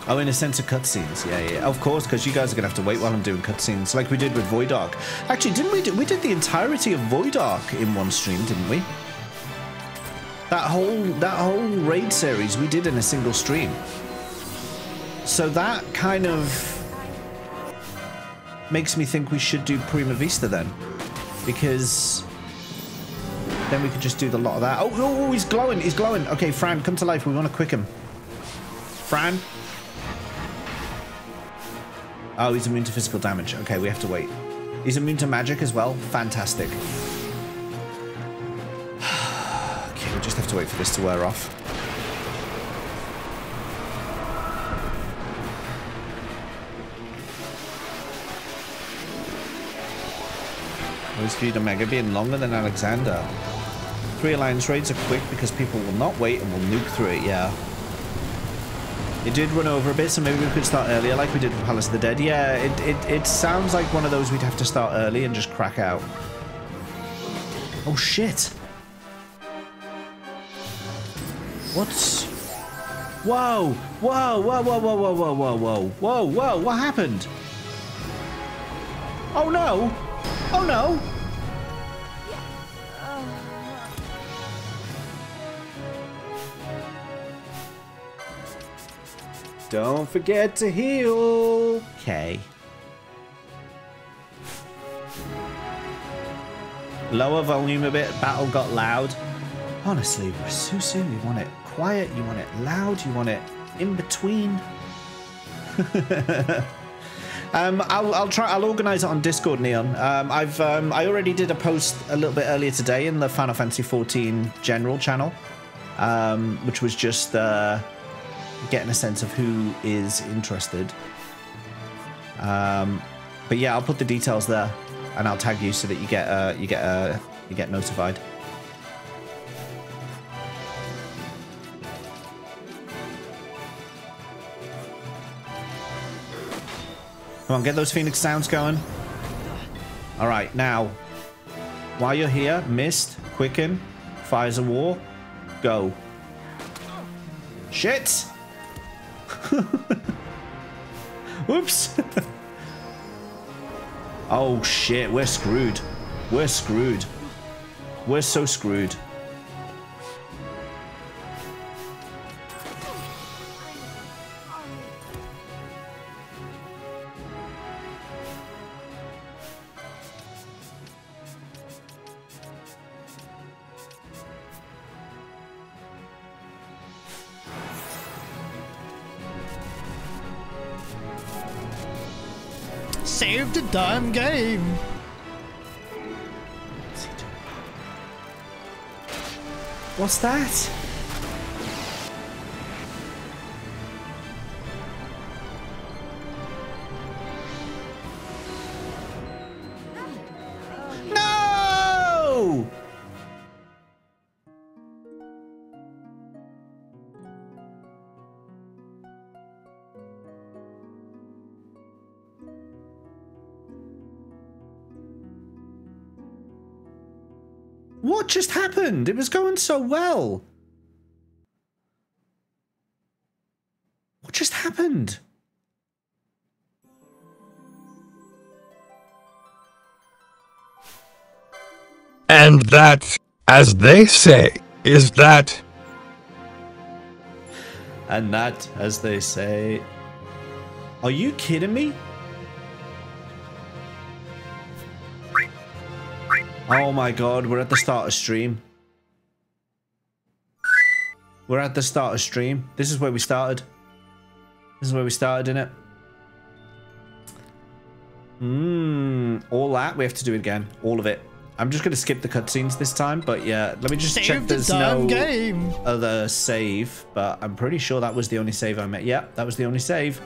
Speaker 4: Oh, in a sense of cutscenes, yeah, yeah, of course, because you guys are gonna have to wait while I'm doing cutscenes, like we did with Void Ark. Actually, didn't we? Do, we did the entirety of Void Ark in one stream, didn't we? That whole that whole raid series we did in a single stream. So that kind of makes me think we should do Prima Vista then, because then we could just do the lot of that. Oh, oh, oh he's glowing! He's glowing. Okay, Fran, come to life. We want to quick him. Fran. Oh, he's immune to physical damage. Okay, we have to wait. He's immune to magic as well. Fantastic. okay, we just have to wait for this to wear off. Always viewed Omega being longer than Alexander. Three Alliance raids are quick because people will not wait and will nuke through it, yeah. It did run over a bit, so maybe we could start earlier like we did with Palace of the Dead. Yeah, it, it, it sounds like one of those we'd have to start early and just crack out. Oh, shit. What's... Whoa! Whoa, whoa, whoa, whoa, whoa, whoa, whoa, whoa, whoa, whoa, what happened? Oh, no! Oh, no! Don't forget to heal. Okay. Lower volume a bit. Battle got loud. Honestly, Rasusu, you want it quiet, you want it loud, you want it in between. um, I'll, I'll try. I'll organize it on Discord, Neon. Um, I've um, I already did a post a little bit earlier today in the Final Fantasy XIV general channel, um, which was just. Uh, getting a sense of who is interested. Um, but yeah, I'll put the details there, and I'll tag you so that you get uh, you get uh, you get notified. Come on, get those Phoenix sounds going. All right, now, while you're here, Mist, Quicken, Fires of War, go. Shit! Whoops. oh shit, we're screwed. We're screwed. We're so screwed.
Speaker 24: Damn game.
Speaker 4: What's that? No! What just happened? It was going so well. What just happened?
Speaker 13: And that, as they say, is that.
Speaker 4: And that, as they say. Are you kidding me? Oh my god, we're at the start of stream. We're at the start of stream. This is where we started. This is where we started in it. Mmm, all that we have to do it again, all of it. I'm just gonna skip the cutscenes this time, but yeah, let me just
Speaker 24: Save
Speaker 4: check.
Speaker 24: the
Speaker 4: There's no
Speaker 24: game.
Speaker 4: other save, but I'm pretty sure that was the only save I made. Yeah, that was the only save.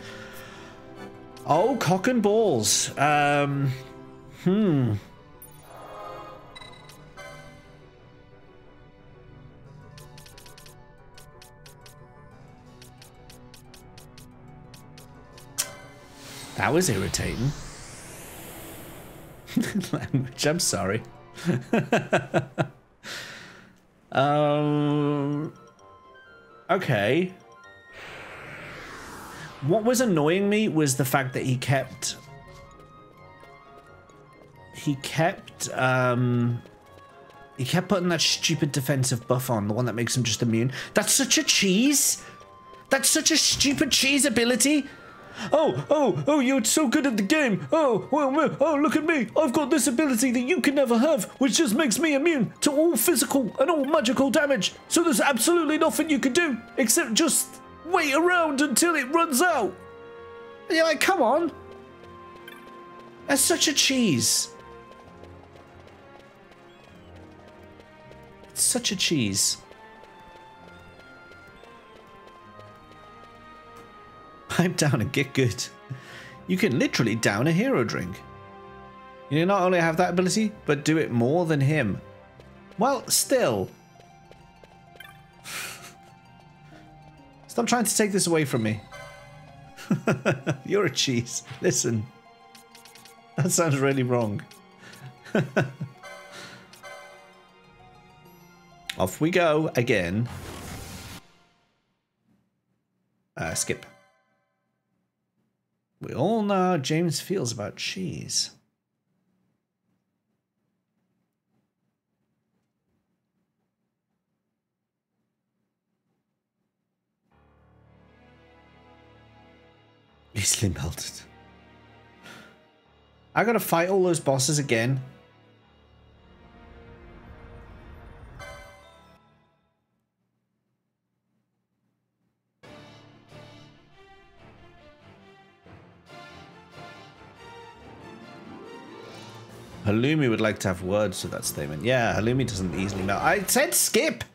Speaker 4: Oh, cock and balls. Um, hmm. That was irritating. Language, I'm sorry. um. Okay. What was annoying me was the fact that he kept. He kept. Um. He kept putting that stupid defensive buff on, the one that makes him just immune. That's such a cheese! That's such a stupid cheese ability! Oh, oh, oh, you're so good at the game. Oh, well, oh, look at me. I've got this ability that you can never have, which just makes me immune to all physical and all magical damage. So there's absolutely nothing you can do except just wait around until it runs out. And you're like, come on. That's such a cheese. It's such a cheese. Pipe down and get good. You can literally down a hero drink. You not only have that ability, but do it more than him. Well, still. Stop trying to take this away from me. You're a cheese. Listen. That sounds really wrong. Off we go again. Uh, skip. We all know how James feels about cheese. Easily melted. I gotta fight all those bosses again. Halloumi would like to have words to that statement. Yeah, Halloumi doesn't easily melt. I said skip!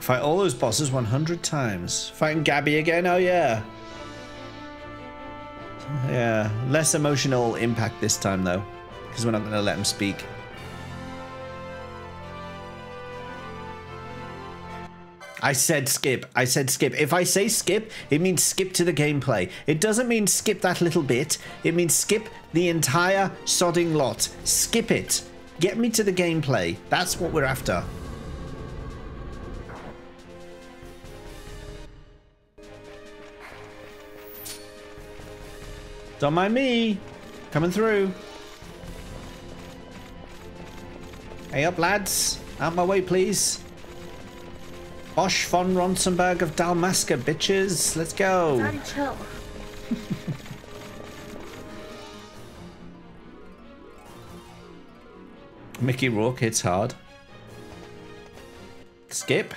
Speaker 4: Fight all those bosses 100 times. Fighting Gabby again? Oh, yeah. Yeah, less emotional impact this time, though. Because we're not going to let him speak. I said skip. I said skip. If I say skip, it means skip to the gameplay. It doesn't mean skip that little bit. It means skip the entire sodding lot. Skip it. Get me to the gameplay. That's what we're after. Don't mind me. Coming through. Hey up, lads. Out my way, please. Basch fon Ronsenburg of Dalmasca, bitches. Let's go.
Speaker 1: Daddy, chill.
Speaker 4: Mickey Rourke hits hard. Skip.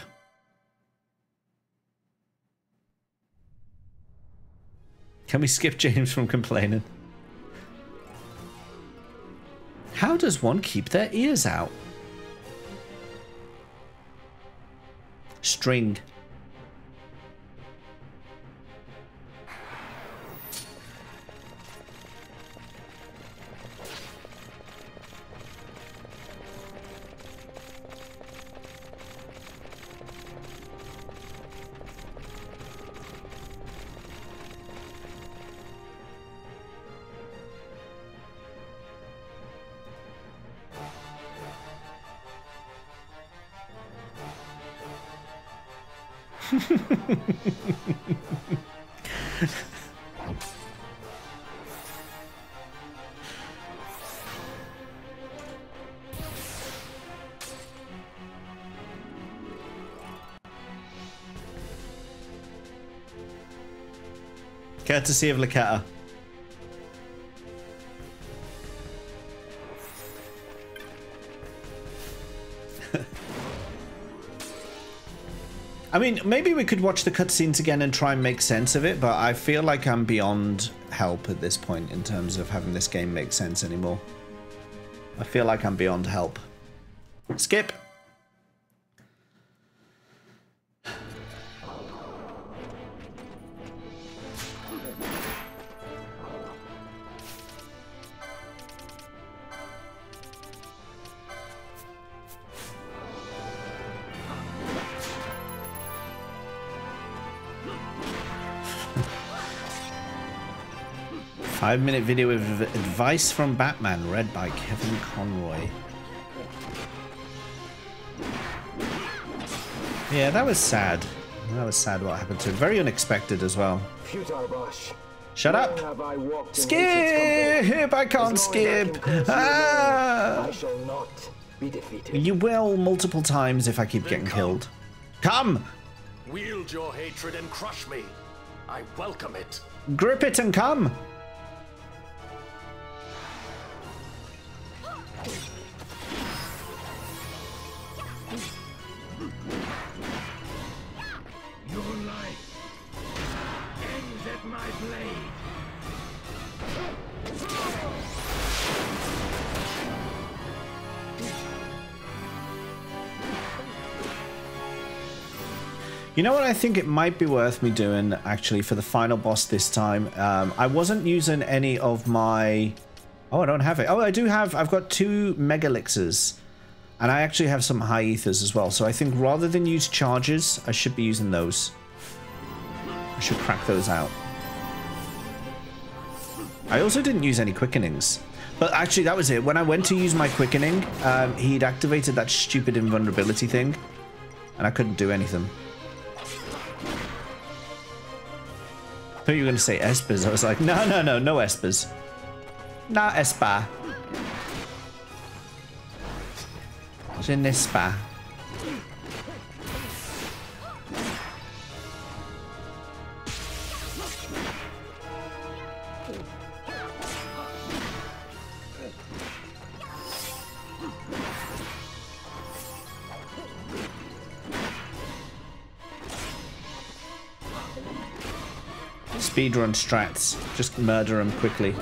Speaker 4: Can we skip James from complaining? How does one keep their ears out? String. Courtesy of Laketta. I mean, maybe we could watch the cutscenes again and try and make sense of it, but I feel like I'm beyond help at this point in terms of having this game make sense anymore. I feel like I'm beyond help. Skip! Five minute video of advice from Batman read by Kevin Conroy. Yeah, that was sad. That was sad what happened to him. Very unexpected as well.
Speaker 9: Futile Basch.
Speaker 4: Shut up!
Speaker 9: Have I
Speaker 4: Skip! I can't skip! Ah!
Speaker 9: I shall not be defeated.
Speaker 4: You will multiple times if I keep getting killed. Come!
Speaker 20: Wield your hatred and crush me. I welcome it.
Speaker 4: Grip it and come! Know what I think it might be worth me doing actually for the final boss this time? Um, I wasn't using any of my... Oh, I don't have it. Oh, I do have... I've got two Megalixirs. And I actually have some High Ethers as well. So I think rather than use charges, I should be using those. I should crack those out. I also didn't use any Quickenings. But actually, that was it. When I went to use my Quickening, um, he'd activated that stupid invulnerability thing. And I couldn't do anything. Thought you were going to say espers. I was like, no, no, no, no espers. Not espa. Je n'es pas. Speedrun strats. Just murder them quickly.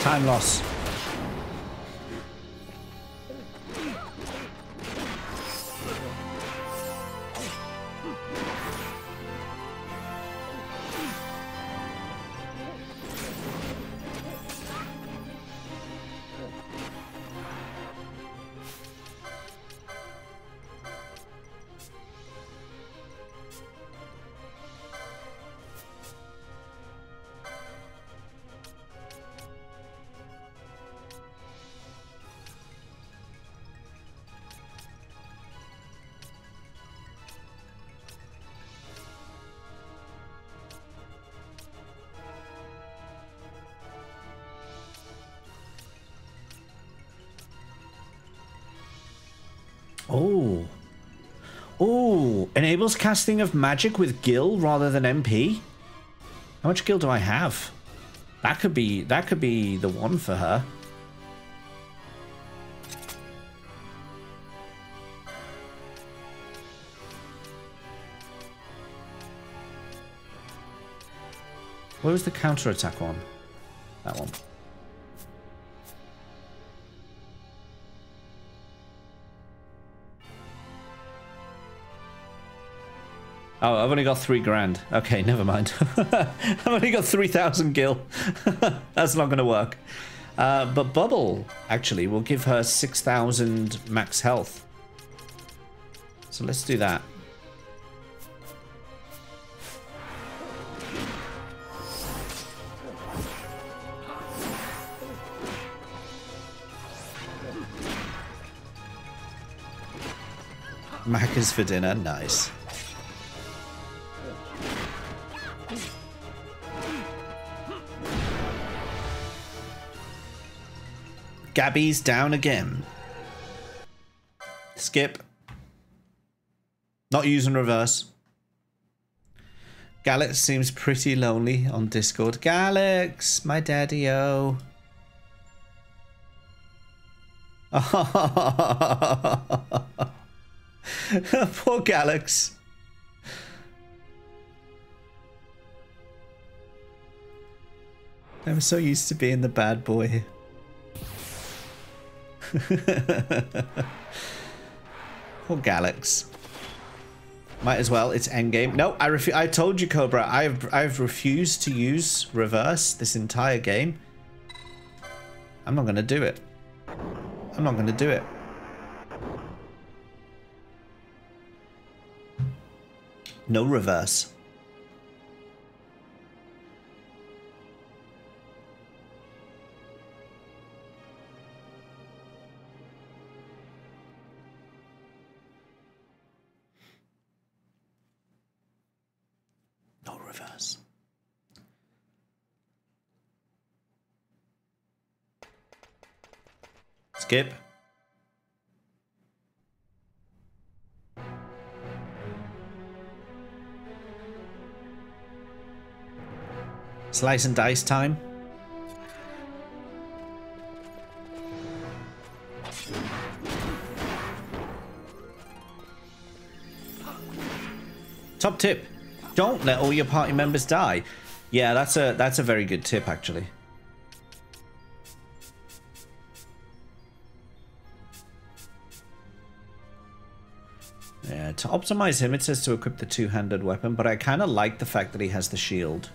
Speaker 4: Time loss. Enables casting of magic with Gil rather than MP. How much Gil do I have? That could be that could be the one for her. Where was the counter attack one? That one. Oh, I've only got three grand. Okay, never mind. I've only got 3,000 gil. That's not going to work. Uh, but Bubble, actually, will give her 6,000 max health. So let's do that. Mac is for dinner, nice. Gabby's down again. Skip. Not using reverse. Galax seems pretty lonely on Discord. Galax, my daddy-o. Poor Galax. I'm so used to being the bad boy. Poor Galax. Might as well. It's endgame. No, I refu I told you, Cobra. I've I've refused to use reverse this entire game. I'm not gonna do it. I'm not gonna do it. No reverse. Skip. Slice and dice time. Top tip. Don't let all your party members die. Yeah, that's a that's a very good tip actually. Yeah, to optimize him, it says to equip the two-handed weapon, but I kind of like the fact that he has the shield.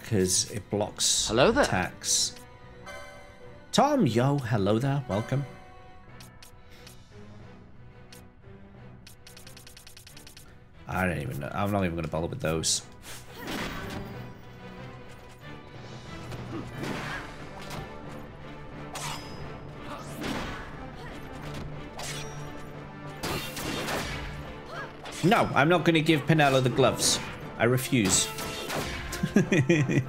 Speaker 4: Because it blocks
Speaker 22: Hello there.
Speaker 4: attacks. Tom, yo, hello there, welcome. I don't even know. I'm not even going to bother with those. No, I'm not going to give Penelo the gloves. I refuse.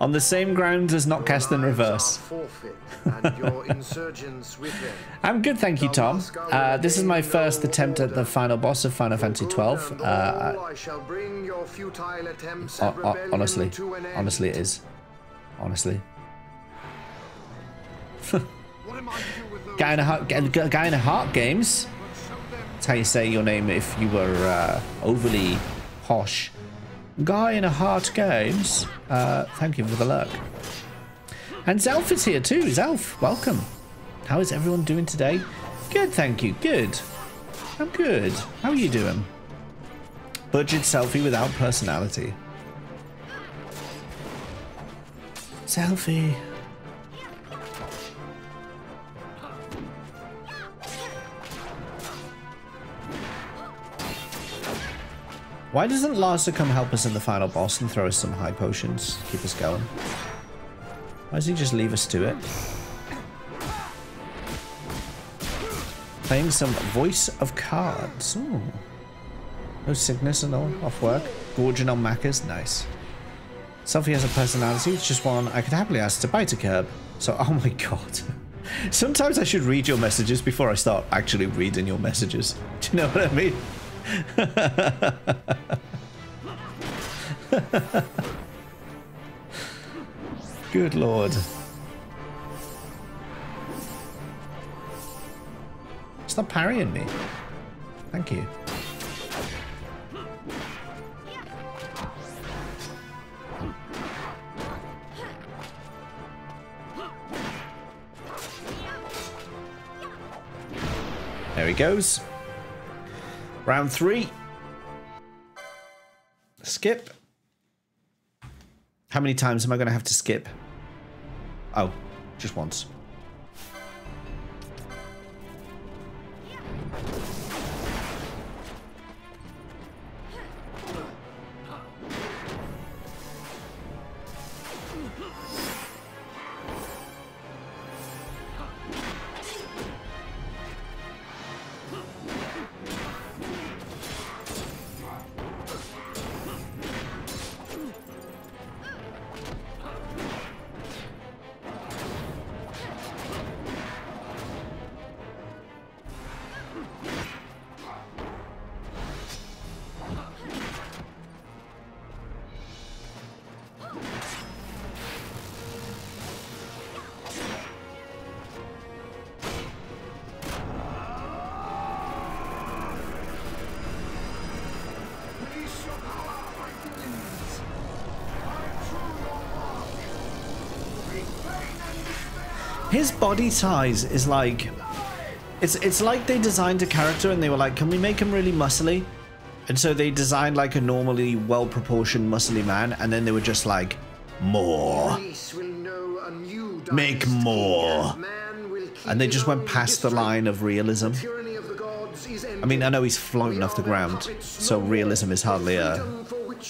Speaker 4: On the same grounds as not cast in reverse.
Speaker 10: Forfeit, and your insurgents with them.
Speaker 4: I'm good, thank you, Tom. Uh, this is my first attempt at the final boss of Final Fantasy XII. Uh,
Speaker 10: I shall bring your futile attempts
Speaker 4: ho-
Speaker 10: at
Speaker 4: ho-
Speaker 10: rebellion
Speaker 4: honestly,
Speaker 10: to an end.
Speaker 4: honestly, it is. Honestly. guy in a heart, guy in a heart games. How you say your name if you were uh, overly posh. Guy in a heart games. Uh, thank you for the lurk. And Zelf is here too. Zelf, welcome. How is everyone doing today? Good, thank you. Good. I'm good. How are you doing? Budget selfie without personality. Selfie. Why doesn't Larsa come help us in the final boss and throw us some high potions? Keep us going. Why does he just leave us to it? Playing some Voice of Cards. Ooh. No sickness and all. Off work. Gorging on Macca's. Nice. Selfie has a personality. It's just one I could happily ask to bite a curb. So, oh my god. Sometimes I should read your messages before I start actually reading your messages. Do you know what I mean? Good lord. Stop parrying me. Thank you. There he goes. Round three. Skip. How many times am I going to have to skip? Oh, just once. Body size is like it's it's like they designed a character and they were like, can we make him really muscly? And so they designed like a normally well proportioned muscly man, and then they were just like, more. Make more.
Speaker 8: and
Speaker 4: they just went past the line of realism. I mean, I know he's floating off the ground, so realism is hardly a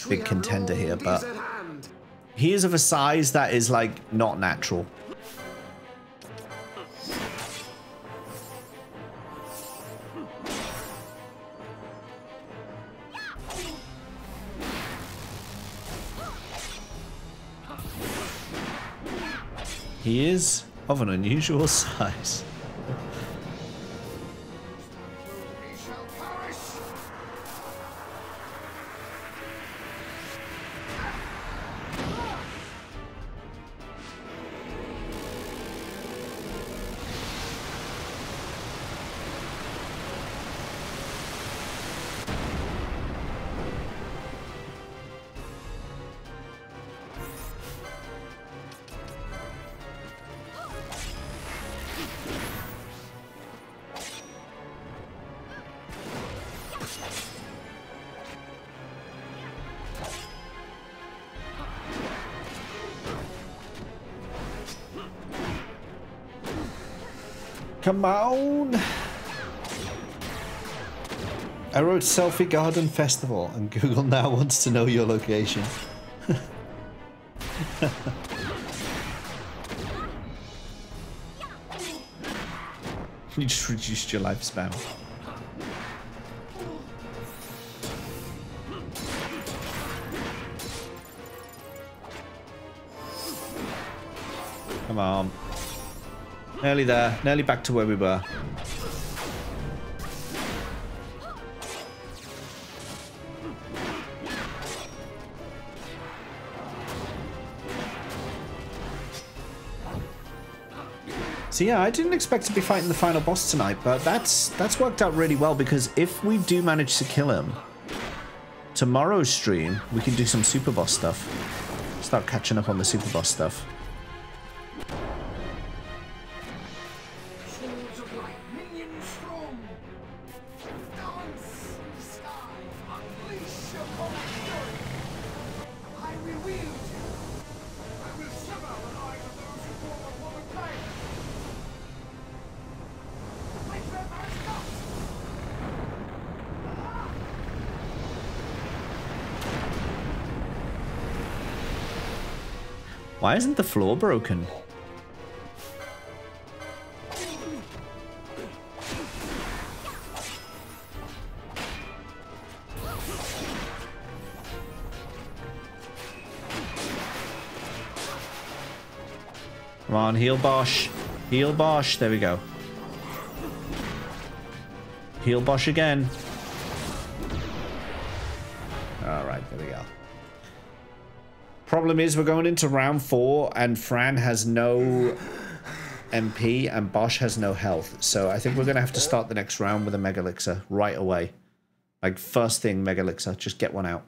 Speaker 4: big contender here, but he is of a size that is like not natural. He is of an unusual size. Come on! I wrote Selfie Garden Festival and Google now wants to know your location. you just reduced your lifespan. Nearly there. Nearly back to where we were. So yeah, I didn't expect to be fighting the final boss tonight, but that's that's worked out really well because if we do manage to kill him, tomorrow's stream we can do some super boss stuff. Start catching up on the super boss stuff. Why isn't the floor broken? Come on, heal Basch. Heal Basch. There we go. Heal Basch again. Problem is, we're going into round four, and Fran has no MP, and Basch has no health. So I think we're going to have to start the next round with a Megalixir right away. Like, first thing, Megalixir, Just get one out.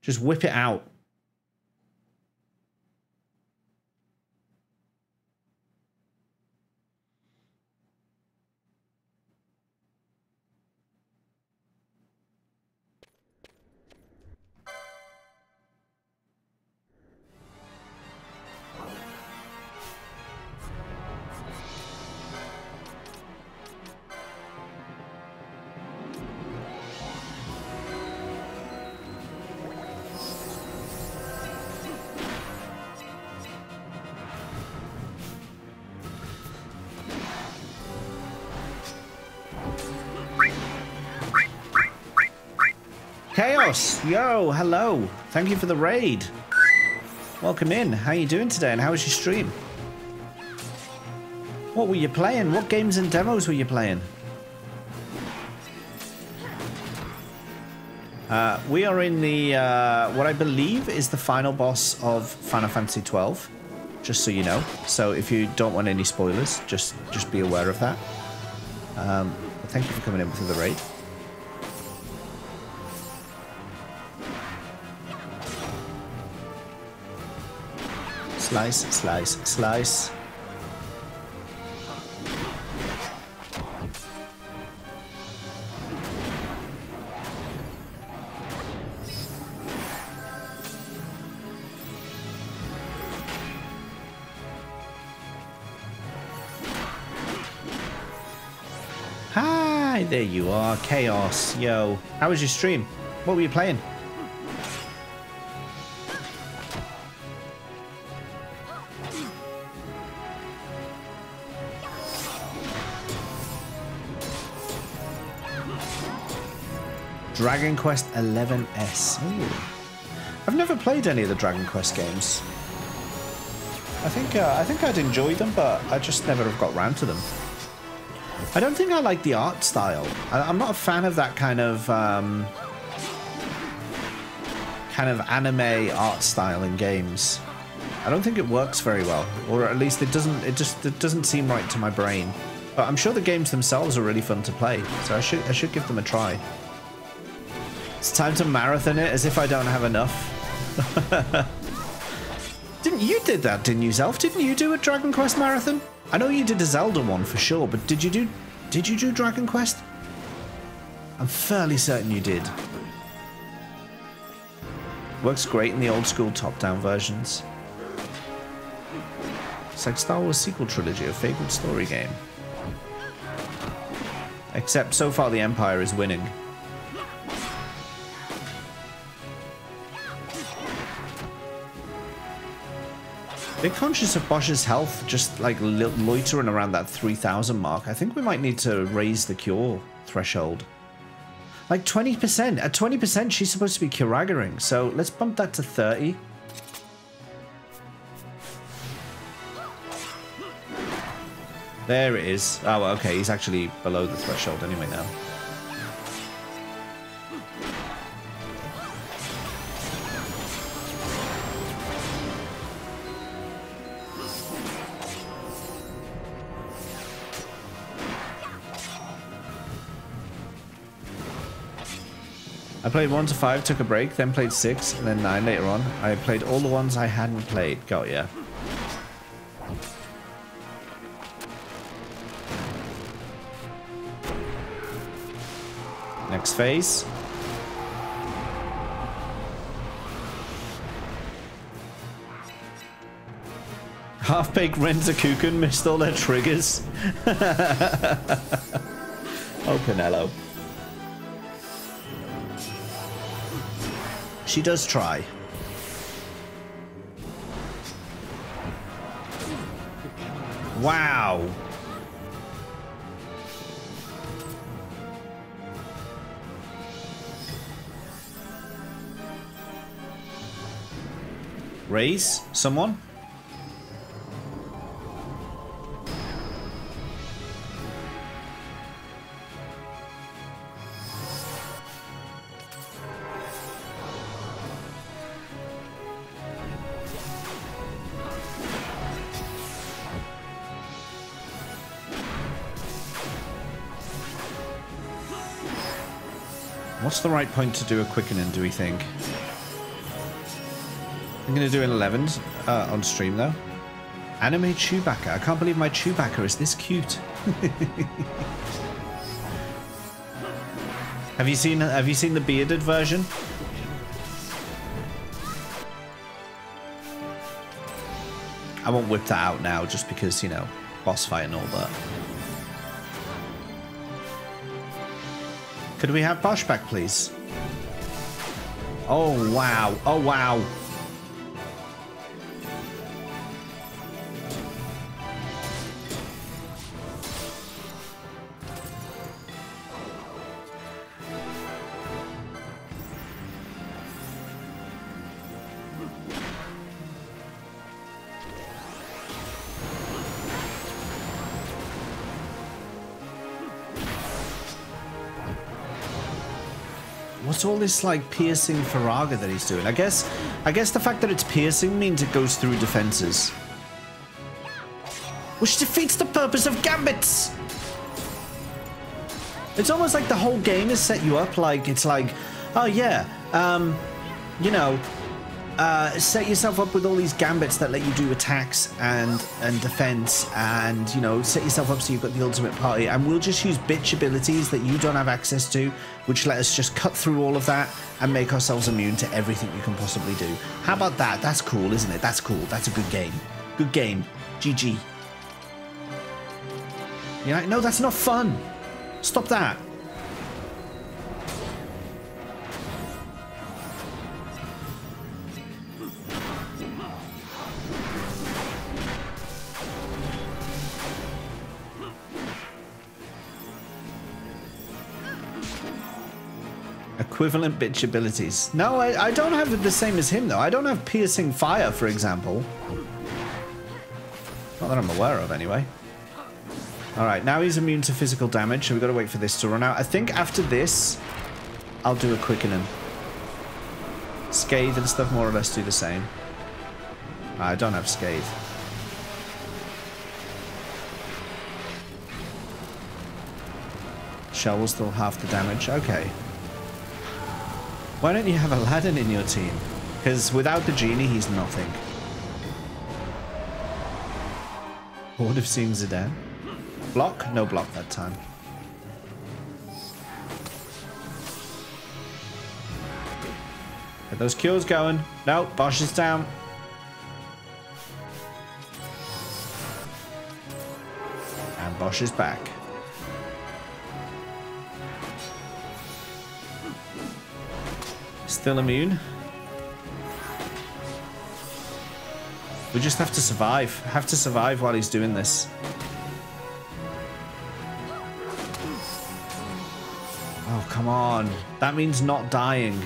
Speaker 4: Just whip it out. Yo, hello. Thank you for the raid. Welcome in. How are you doing today and how was your stream? What were you playing? What games and demos were you playing? Uh, we are in the, uh, what I believe is the final boss of Final Fantasy XII, just so you know. So if you don't want any spoilers, just just be aware of that. Um, thank you for coming in for the raid. Slice, slice, slice. Hi, there you are, Chaos. Yo, how was your stream? What were you playing? Dragon Quest 11S. Ooh. I've never played any of the Dragon Quest games. I think uh, I think I'd enjoy them, but I just never have got round to them. I don't think I like the art style. I, I'm not a fan of that kind of um, kind of anime art style in games. I don't think it works very well, or at least it doesn't. It just it doesn't seem right to my brain. But I'm sure the games themselves are really fun to play, so I should I should give them a try. It's time to marathon it, as if I don't have enough. didn't you did that, didn't you, Zelf? Didn't you do a Dragon Quest marathon? I know you did a Zelda one for sure, but did you do did you do Dragon Quest? I'm fairly certain you did. Works great in the old school top-down versions. It's like Star Wars sequel trilogy, a fabled story game. Except so far the Empire is winning. Bit conscious of Basch's health, just like loitering around that 3000 mark. I think we might need to raise the cure threshold. Like 20%. At 20%, she's supposed to be Kiragaring. So let's bump that to 30. There it is. Oh, okay. He's actually below the threshold anyway now. I played 1 to 5, took a break, then played 6, and then 9 later on. I played all the ones I hadn't played. Got ya. Next phase. Half-baked Renzokuken missed all their triggers. oh, Penelo. She does try. Wow. Raise someone? The right point to do a quickening, do we think? I'm going to do an 11 uh, on stream, though. Anime Chewbacca. I can't believe my Chewbacca is this cute. have you seen Have you seen the bearded version? I won't whip that out now, just because you know, boss fight and all that. Could we have Basch back, please? Oh, wow. Oh, wow. What's all this like piercing Firaga that he's doing? I guess I guess the fact that it's piercing means it goes through defenses. Which defeats the purpose of gambits! It's almost like the whole game has set you up like it's like, oh yeah, um, you know, uh, set yourself up with all these gambits that let you do attacks and and defense, and you know set yourself up so you've got the ultimate party. And we'll just use bitch abilities that you don't have access to, which let us just cut through all of that and make ourselves immune to everything you can possibly do. How about that? That's cool, isn't it? That's cool. That's a good game. Good game. GG. you Yeah, no, that's not fun. Stop that. Equivalent bitch abilities. No, I, I don't have the same as him, though. I don't have piercing fire, for example. Not that I'm aware of, anyway. Alright, now he's immune to physical damage, so we've got to wait for this to run out. I think after this, I'll do a quickening. Scathe and stuff more or less do the same. Ah, I don't have Scathe. Shell will still half the damage. Okay. Why don't you have Aladdin in your team? Because without the genie, he's nothing. Bored of seeing Zidane? Block? No block that time. Get those cures going. No, Basch is down. And Basch is back. Still immune. We just have to survive. Have to survive while he's doing this. Oh, come on. That means not dying.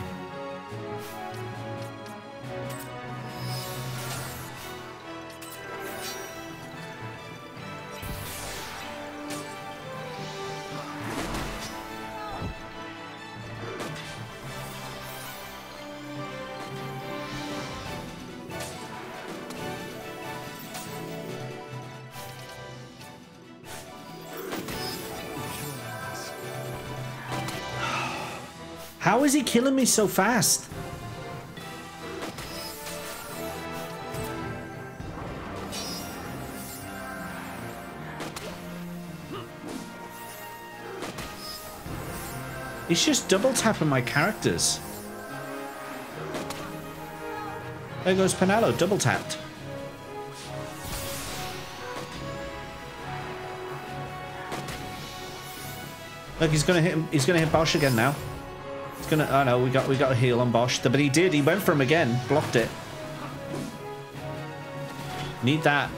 Speaker 4: Killing me so fast? He's just double tapping my characters. There goes Penelo, double tapped. Look, he's gonna hit him. He's gonna hit Basch again now. Gonna. Oh no, we got we got a heal on Basch, but he did. He went for him again, blocked it. Need that.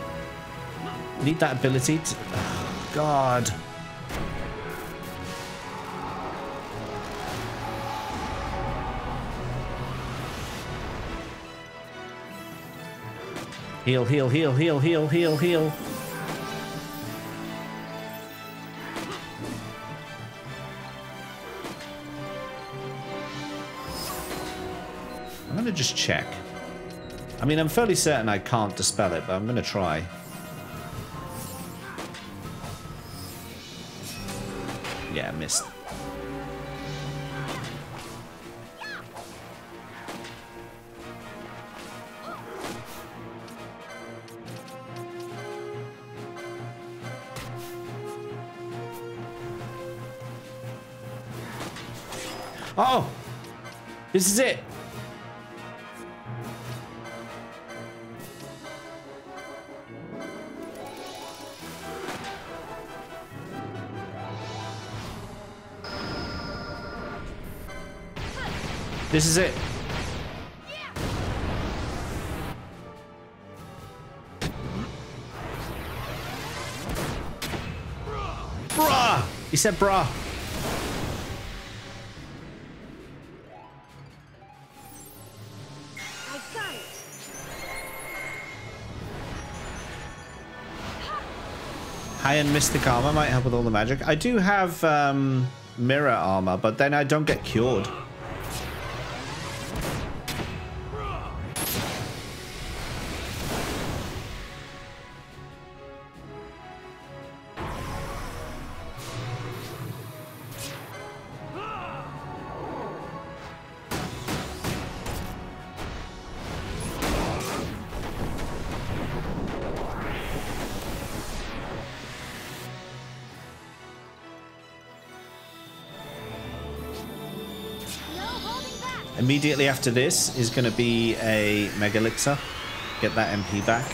Speaker 4: Need that ability. To, oh, God. Heal, heal, heal, heal, heal, heal, heal. Check. I mean, I'm fairly certain I can't dispel it, but I'm gonna try. Yeah, missed. Oh! This is it! This is it. Bruh! He said bruh. High-end Mystic Armor might help with all the magic. I do have um, Mirror Armor, but then I don't get cured. Immediately after this is going to be a Mega Elixir. Get that MP back.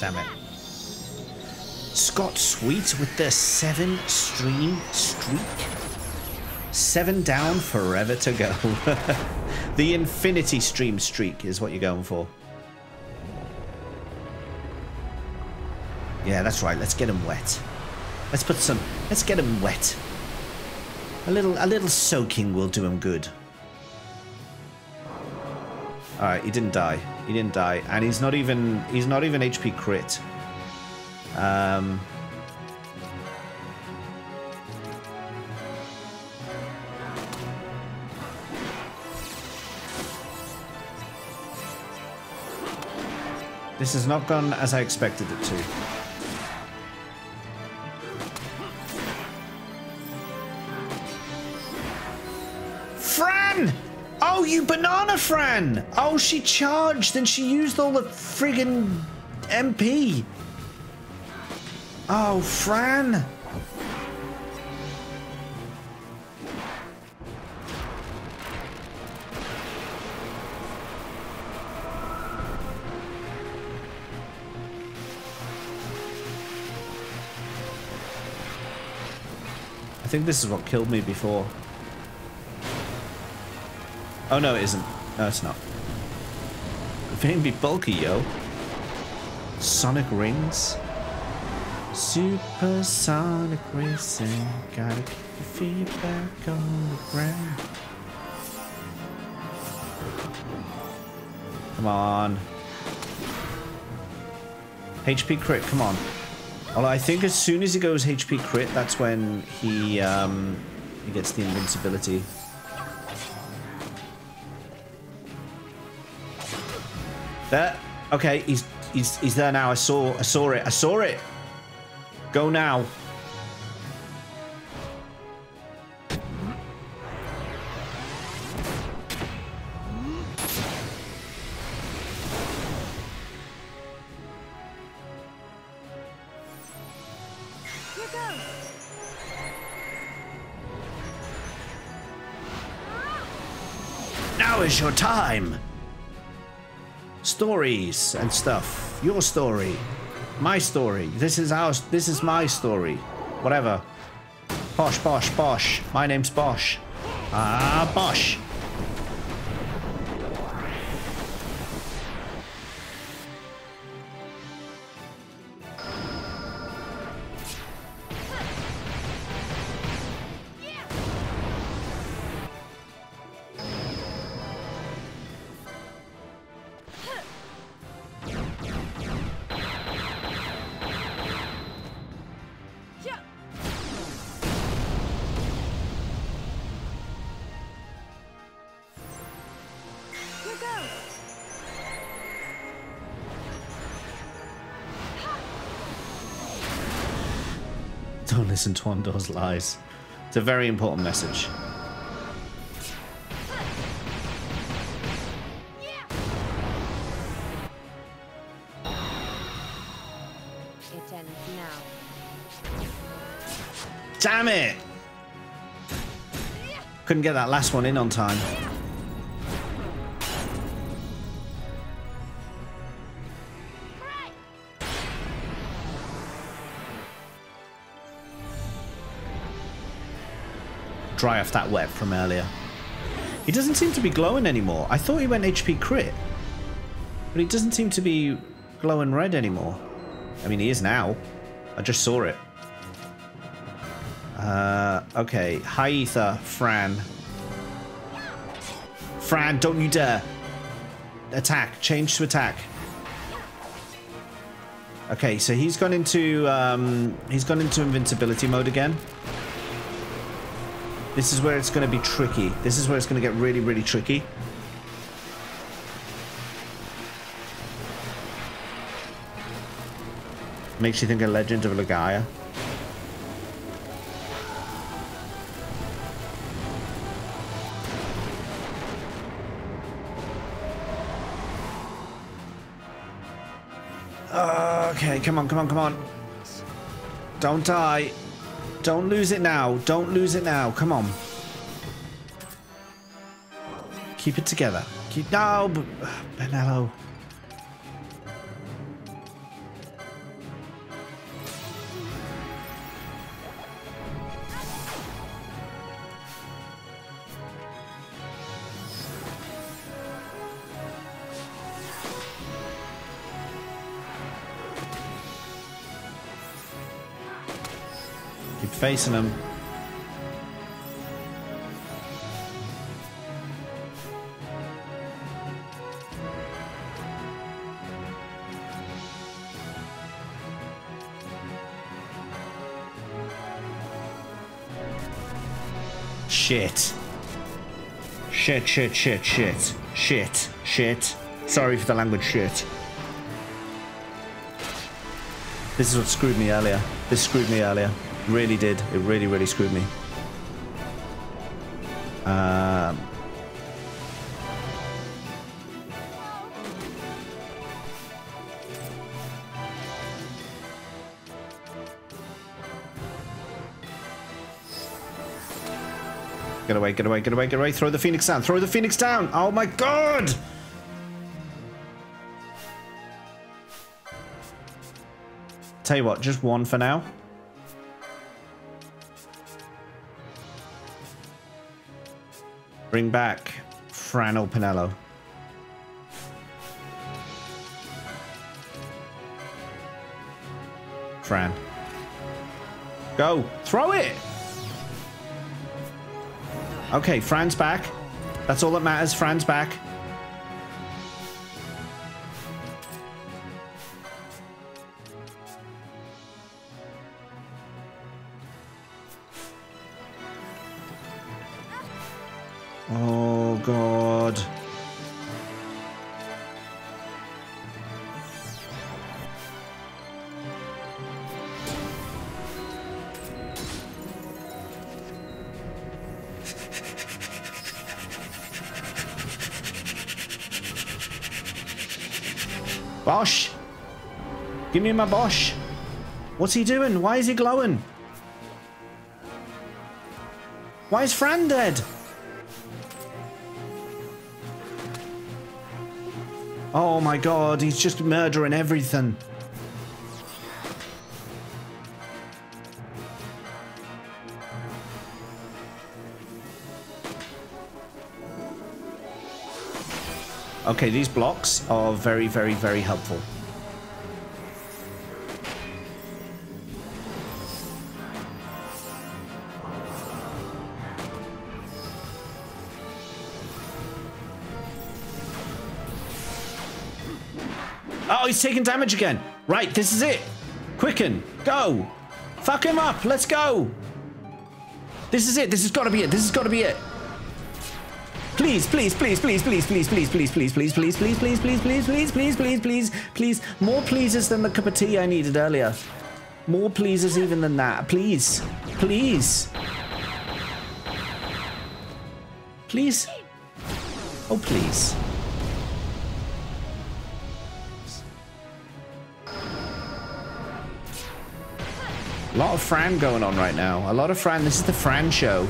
Speaker 4: Damn it. Scott Sweet with the seven stream streak. Seven down, forever to go. the infinity stream streak is what you're going for. Yeah, that's right. Let's get him wet. Let's put some. Let's get him wet. A little, a little soaking will do him good. All right, he didn't die. He didn't die, and he's not even. He's not even HP crit. Um. This has not gone as I expected it to. Fran! Oh, you banana Fran! Oh, she charged and she used all the friggin' MP. Oh, Fran! I think this is what killed me before. Oh no, it isn't. No, it's not. Vayne be bulky, yo. Sonic rings. Supersonic racing. Gotta keep your feet back on the ground. Come on. HP crit, come on. Although I think as soon as he goes HP crit, that's when he um, he gets the invincibility. There. Okay, he's he's he's there now. I saw I saw it. I saw it. Go now. Now is your time. Stories and stuff. Your story. My story. This is our. This is my story. Whatever. Basch, Basch, Basch. My name's Basch. Ah, Basch. Listen to Ondore's lies. It's a very important message.
Speaker 17: It ends now.
Speaker 4: Damn it! Couldn't get that last one in on time. Dry off that web from earlier. He doesn't seem to be glowing anymore. I thought he went HP crit. But he doesn't seem to be glowing red anymore. I mean, he is now. I just saw it. Uh, okay. High ether, Fran. Fran, don't you dare. Attack. Change to attack. Okay, so he's gone into um, he's gone into invincibility mode again. This is where it's going to be tricky. This is where it's going to get really, really tricky. Makes you think of Legend of Legaia. Okay, come on, come on, come on. Don't die. Don't lose it now. Don't lose it now. Come on. Keep it together. Keep no, Penelo. Facing him. Shit. Shit, shit, shit, shit. Shit, shit. Sorry for the language, shit. This is what screwed me earlier. This screwed me earlier. It really did. It really, really screwed me. Um, Get away, get away, get away, get away. Throw the phoenix down. Throw the phoenix down. Oh my god! Tell you what, just one for now. Bring back Fran or Penelo. Fran. Go. Throw it! Okay, Fran's back. That's all that matters. Fran's back. Give me my Basch! What's he doing? Why is he glowing? Why is Fran dead? Oh my god, he's just murdering everything. Okay, these blocks are very, very, very helpful. He's taking damage again. Right, this is it. Quicken. Go. Fuck him up. Let's go. This is it. This has got to be it. This has got to be it. Please, please, please, please, please, please, please, please, please, please, please, please, please, please, please, please, please, please, please, please. More pleases than the cup of tea I needed earlier. More pleases even than that. Please. Please. Please. Oh, please. A lot of Fran going on right now. A lot of Fran. This is the Fran show.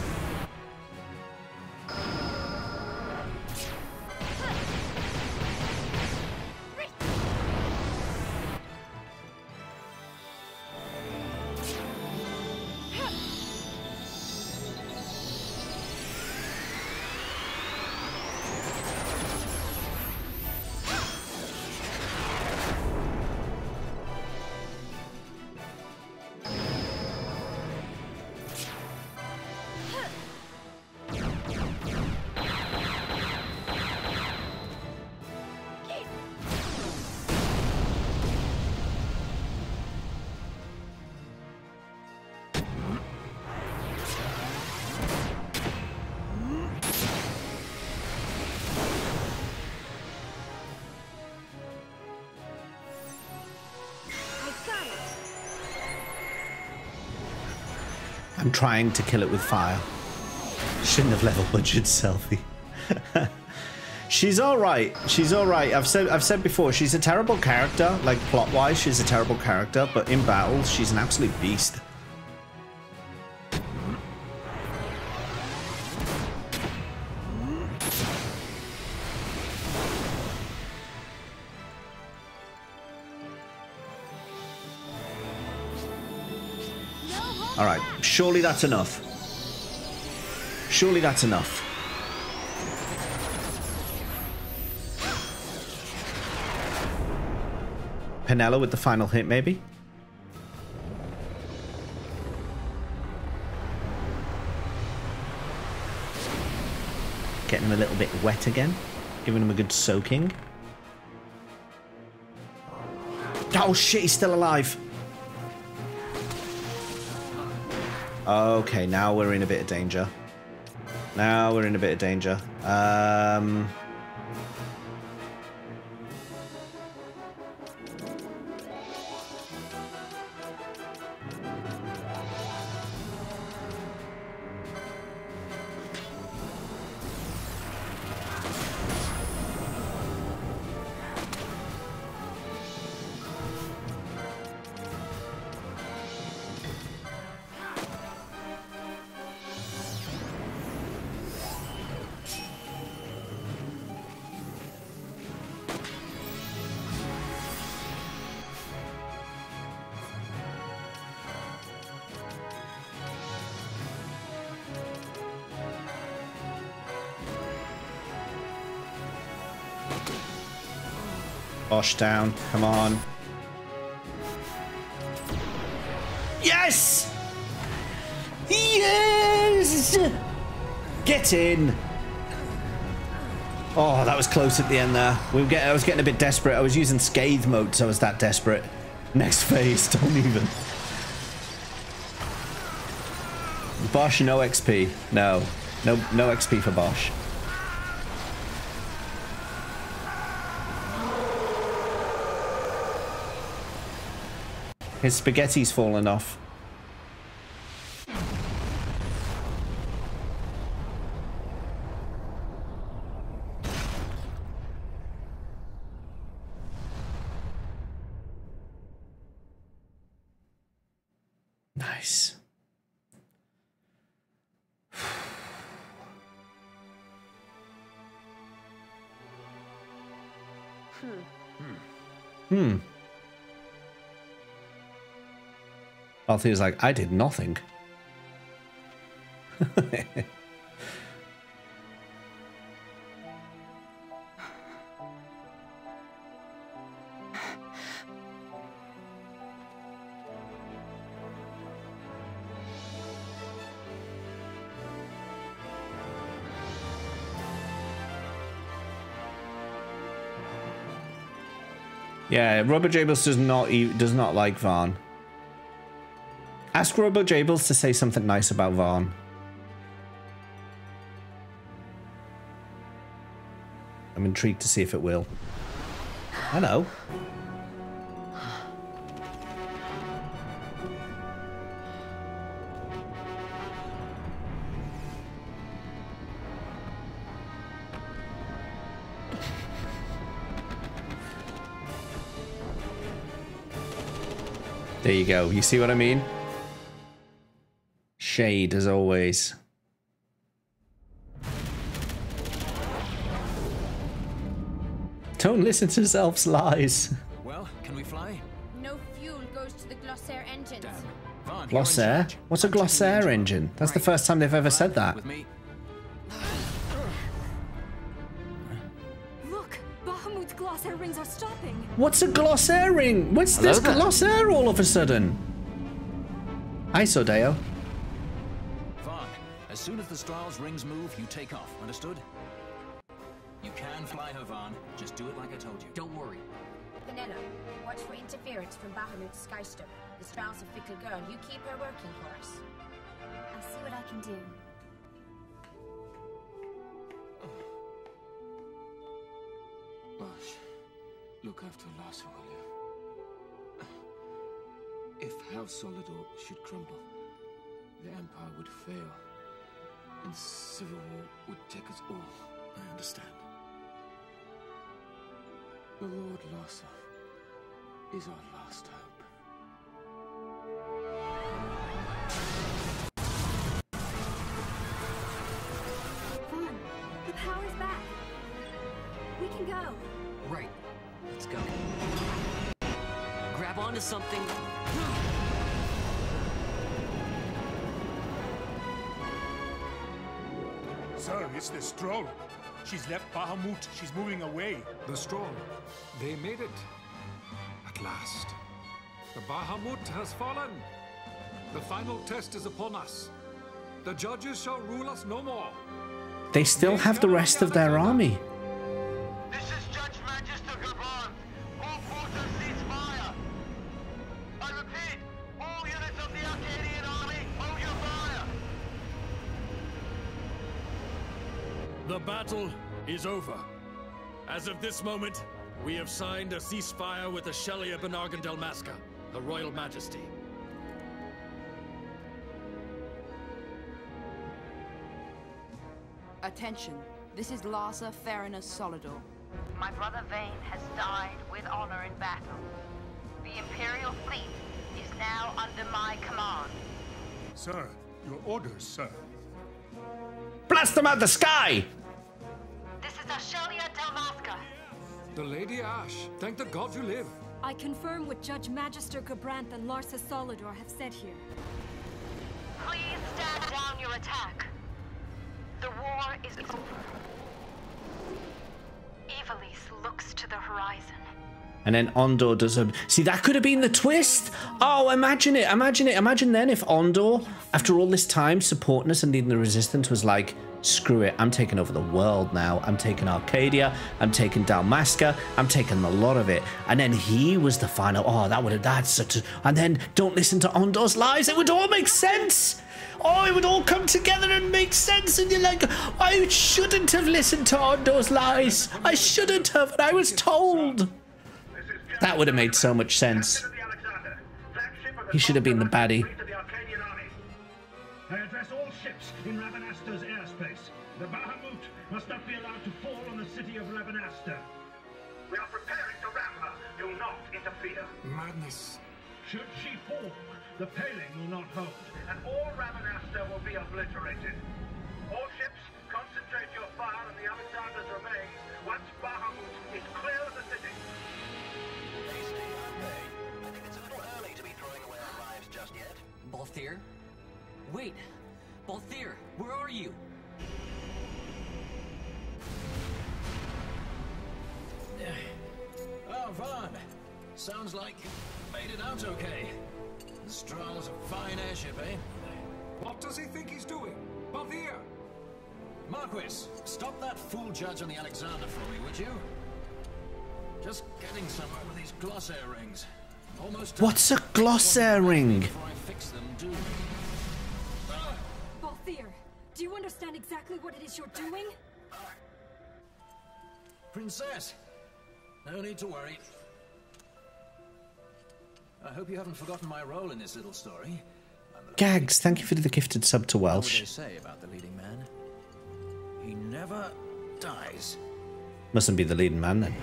Speaker 4: I'm trying to kill it with fire. Shouldn't have level budget selfie. she's all right. She's all right. I've said I've said before. She's a terrible character. Like plot wise, she's a terrible character. But in battle, she's an absolute beast. Surely that's enough. Surely that's enough. Penelo with the final hit, maybe? Getting him a little bit wet again. Giving him a good soaking. Oh shit, he's still alive. Okay, now we're in a bit of danger. Now we're in a bit of danger. Um... Basch down. Come on. Yes! Yes! Get in! Oh, that was close at the end there. We getting, I was getting a bit desperate. I was using Scathe mode, so I was that desperate. Next phase, don't even. Basch, no XP. No. No, no XP for Basch. His spaghetti's fallen off. Althea's like, I did nothing. yeah, Rubber Jables does not does not like Vaan. Ask Robo Jables to say something nice about Vaan. I'm intrigued to see if it will. Hello. There you go. You see what I mean? Shade as always. Don't listen to Zelf's lies.
Speaker 25: Well, can we fly?
Speaker 26: No fuel goes to the Glossair engines.
Speaker 25: Vaan,
Speaker 4: Glossair? What's a Glossair engine? That's the first time they've ever said that.
Speaker 26: Look, Bahamut's Glossair rings are stopping.
Speaker 4: What's a Glossair ring? What's
Speaker 25: Hello
Speaker 4: this
Speaker 25: there.
Speaker 4: Glossair all of a sudden? Hi, Sodeo.
Speaker 25: Vaan, as soon as the Strahls rings move, you take off. Understood? You can fly her, Vaan. Just do it like I told you. Don't worry.
Speaker 19: Penelo, watch for interference from Bahamut's Skystone. The Strahl's a fickle girl. You keep her working for us.
Speaker 16: I'll see what I can do.
Speaker 21: Basch, look after Larsa, will you? If House Solidor should crumble, the Empire would fail, and civil war would take us all.
Speaker 25: I understand.
Speaker 21: The Lord Larsa is our last hope.
Speaker 26: Vaan, the power's back. We can go.
Speaker 27: Right. Let's go. Grab onto something.
Speaker 28: It's the Strahl. She's left Bahamut. She's moving away.
Speaker 29: The Strahl. They made it. At last. The Bahamut has fallen. The final test is upon us. The judges shall rule us no more.
Speaker 4: They still have the rest of their army.
Speaker 30: Is
Speaker 31: over. As of this moment, we have signed a ceasefire with the Shelia B'nargin Dalmasca, her Royal Majesty.
Speaker 32: Attention, this is Larsa Ferrinas Solidor.
Speaker 19: My brother Vayne has died with honor in battle. The Imperial fleet is now under my command.
Speaker 28: Sir, your orders, sir.
Speaker 4: Blast them out of the sky!
Speaker 19: This is Ashelia Dalmasca.
Speaker 29: The Lady Ash. Thank the gods you live.
Speaker 26: I confirm what Judge Magister Gabranth and Larsa Solidor have said here.
Speaker 19: Please stand down your attack. The war is over. Evilise looks to the horizon.
Speaker 4: And then Ondore does a. See, that could have been the twist. Oh, imagine it. Imagine it. Imagine then if Ondore, after all this time supporting us and leading the resistance, was like, screw it. I'm taking over the world now. I'm taking Archadia. I'm taking Dalmasca. I'm taking a lot of it. And then he was the final. Oh, that would have. That's such a. And then don't listen to Ondore's lies. It would all make sense. Oh, it would all come together and make sense. And you're like, I shouldn't have listened to Ondore's lies. I shouldn't have. And I was told. That would have made so much sense. He should have been the baddie.
Speaker 33: I address all ships in Rabanastre's airspace. The Bahamut must not be allowed to fall on the city of Rabanastre.
Speaker 8: We are preparing to ram her. Do not interfere.
Speaker 29: Madness.
Speaker 33: Should she fall, the paling will not hold.
Speaker 8: And all Rabanastre will be obliterated. All ships, concentrate your fire on the Alexander's remains once Bahamut is clear of the city.
Speaker 27: I think it's a little early to be throwing away our lives just yet. Balthier? Wait! Balthier, where are you?
Speaker 25: Vaan. Sounds like you made it out okay. The Strahl's a fine airship, eh?
Speaker 29: What does he think he's doing? Balthier!
Speaker 25: Marquis, stop that fool judge on the Alexander for me, would you? Just getting somewhere with these glossair rings. Almost
Speaker 4: What's a glossair ring?
Speaker 25: Before I fix them, do.
Speaker 26: Balthier, do you understand exactly what it is you're doing?
Speaker 25: Princess, no need to worry. I hope you haven't forgotten my role in this little story.
Speaker 4: Gags, thank you for the gifted sub to Welsh.
Speaker 25: say about the leading man? He never dies.
Speaker 4: Mustn't be the leading man then.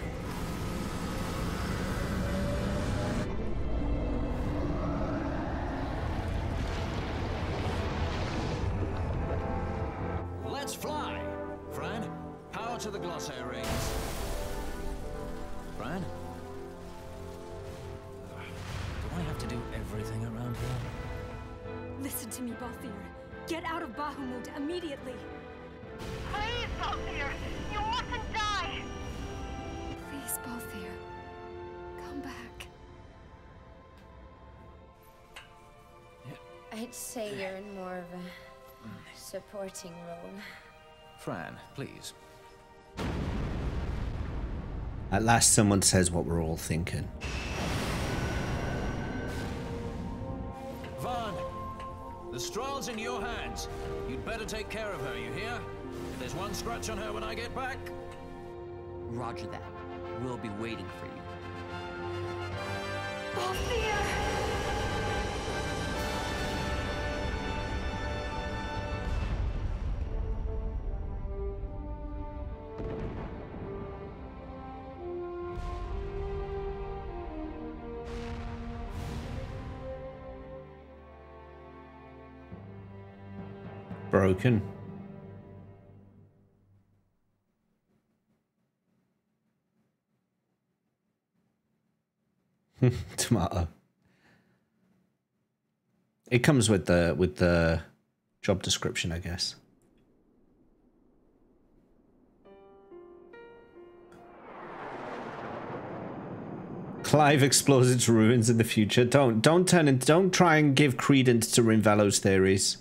Speaker 17: Supporting role.
Speaker 25: Fran, please.
Speaker 4: At last, someone says what we're all thinking.
Speaker 25: Vaan, the Strahl's in your hands. You'd better take care of her, you hear? If there's one scratch on her when I get back,
Speaker 27: Roger that. We'll be waiting for you.
Speaker 4: Broken. Tomato. It comes with the with the job description, I guess. Clive explores its ruins in the future. Don't don't turn and don't try and give credence to Rinvello's theories.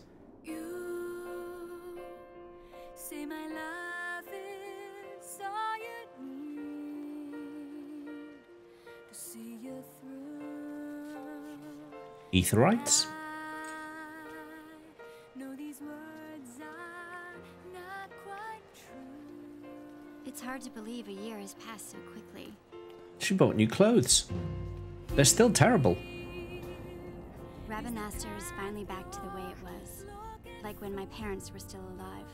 Speaker 4: Etherites?
Speaker 34: Know these words are not quite true.
Speaker 16: It's hard to believe a year has passed so quickly.
Speaker 4: She bought new clothes. They're still terrible.
Speaker 16: Rabanastre is finally back to the way it was, like when my parents were still alive.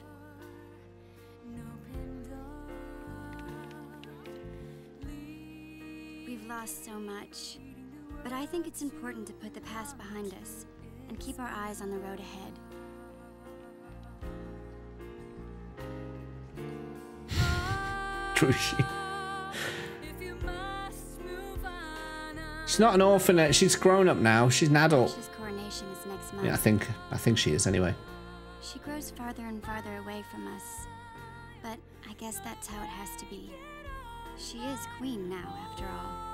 Speaker 16: We've lost so much, but I think it's important to put the past behind us and keep our eyes on the road ahead.
Speaker 4: Drushi. She's not an orphan. She's grown up now. She's an adult.
Speaker 16: Coronation is next month.
Speaker 4: Yeah, I think I think she is anyway.
Speaker 16: She grows farther and farther away from us, but I guess that's how it has to be. She is queen now, after all.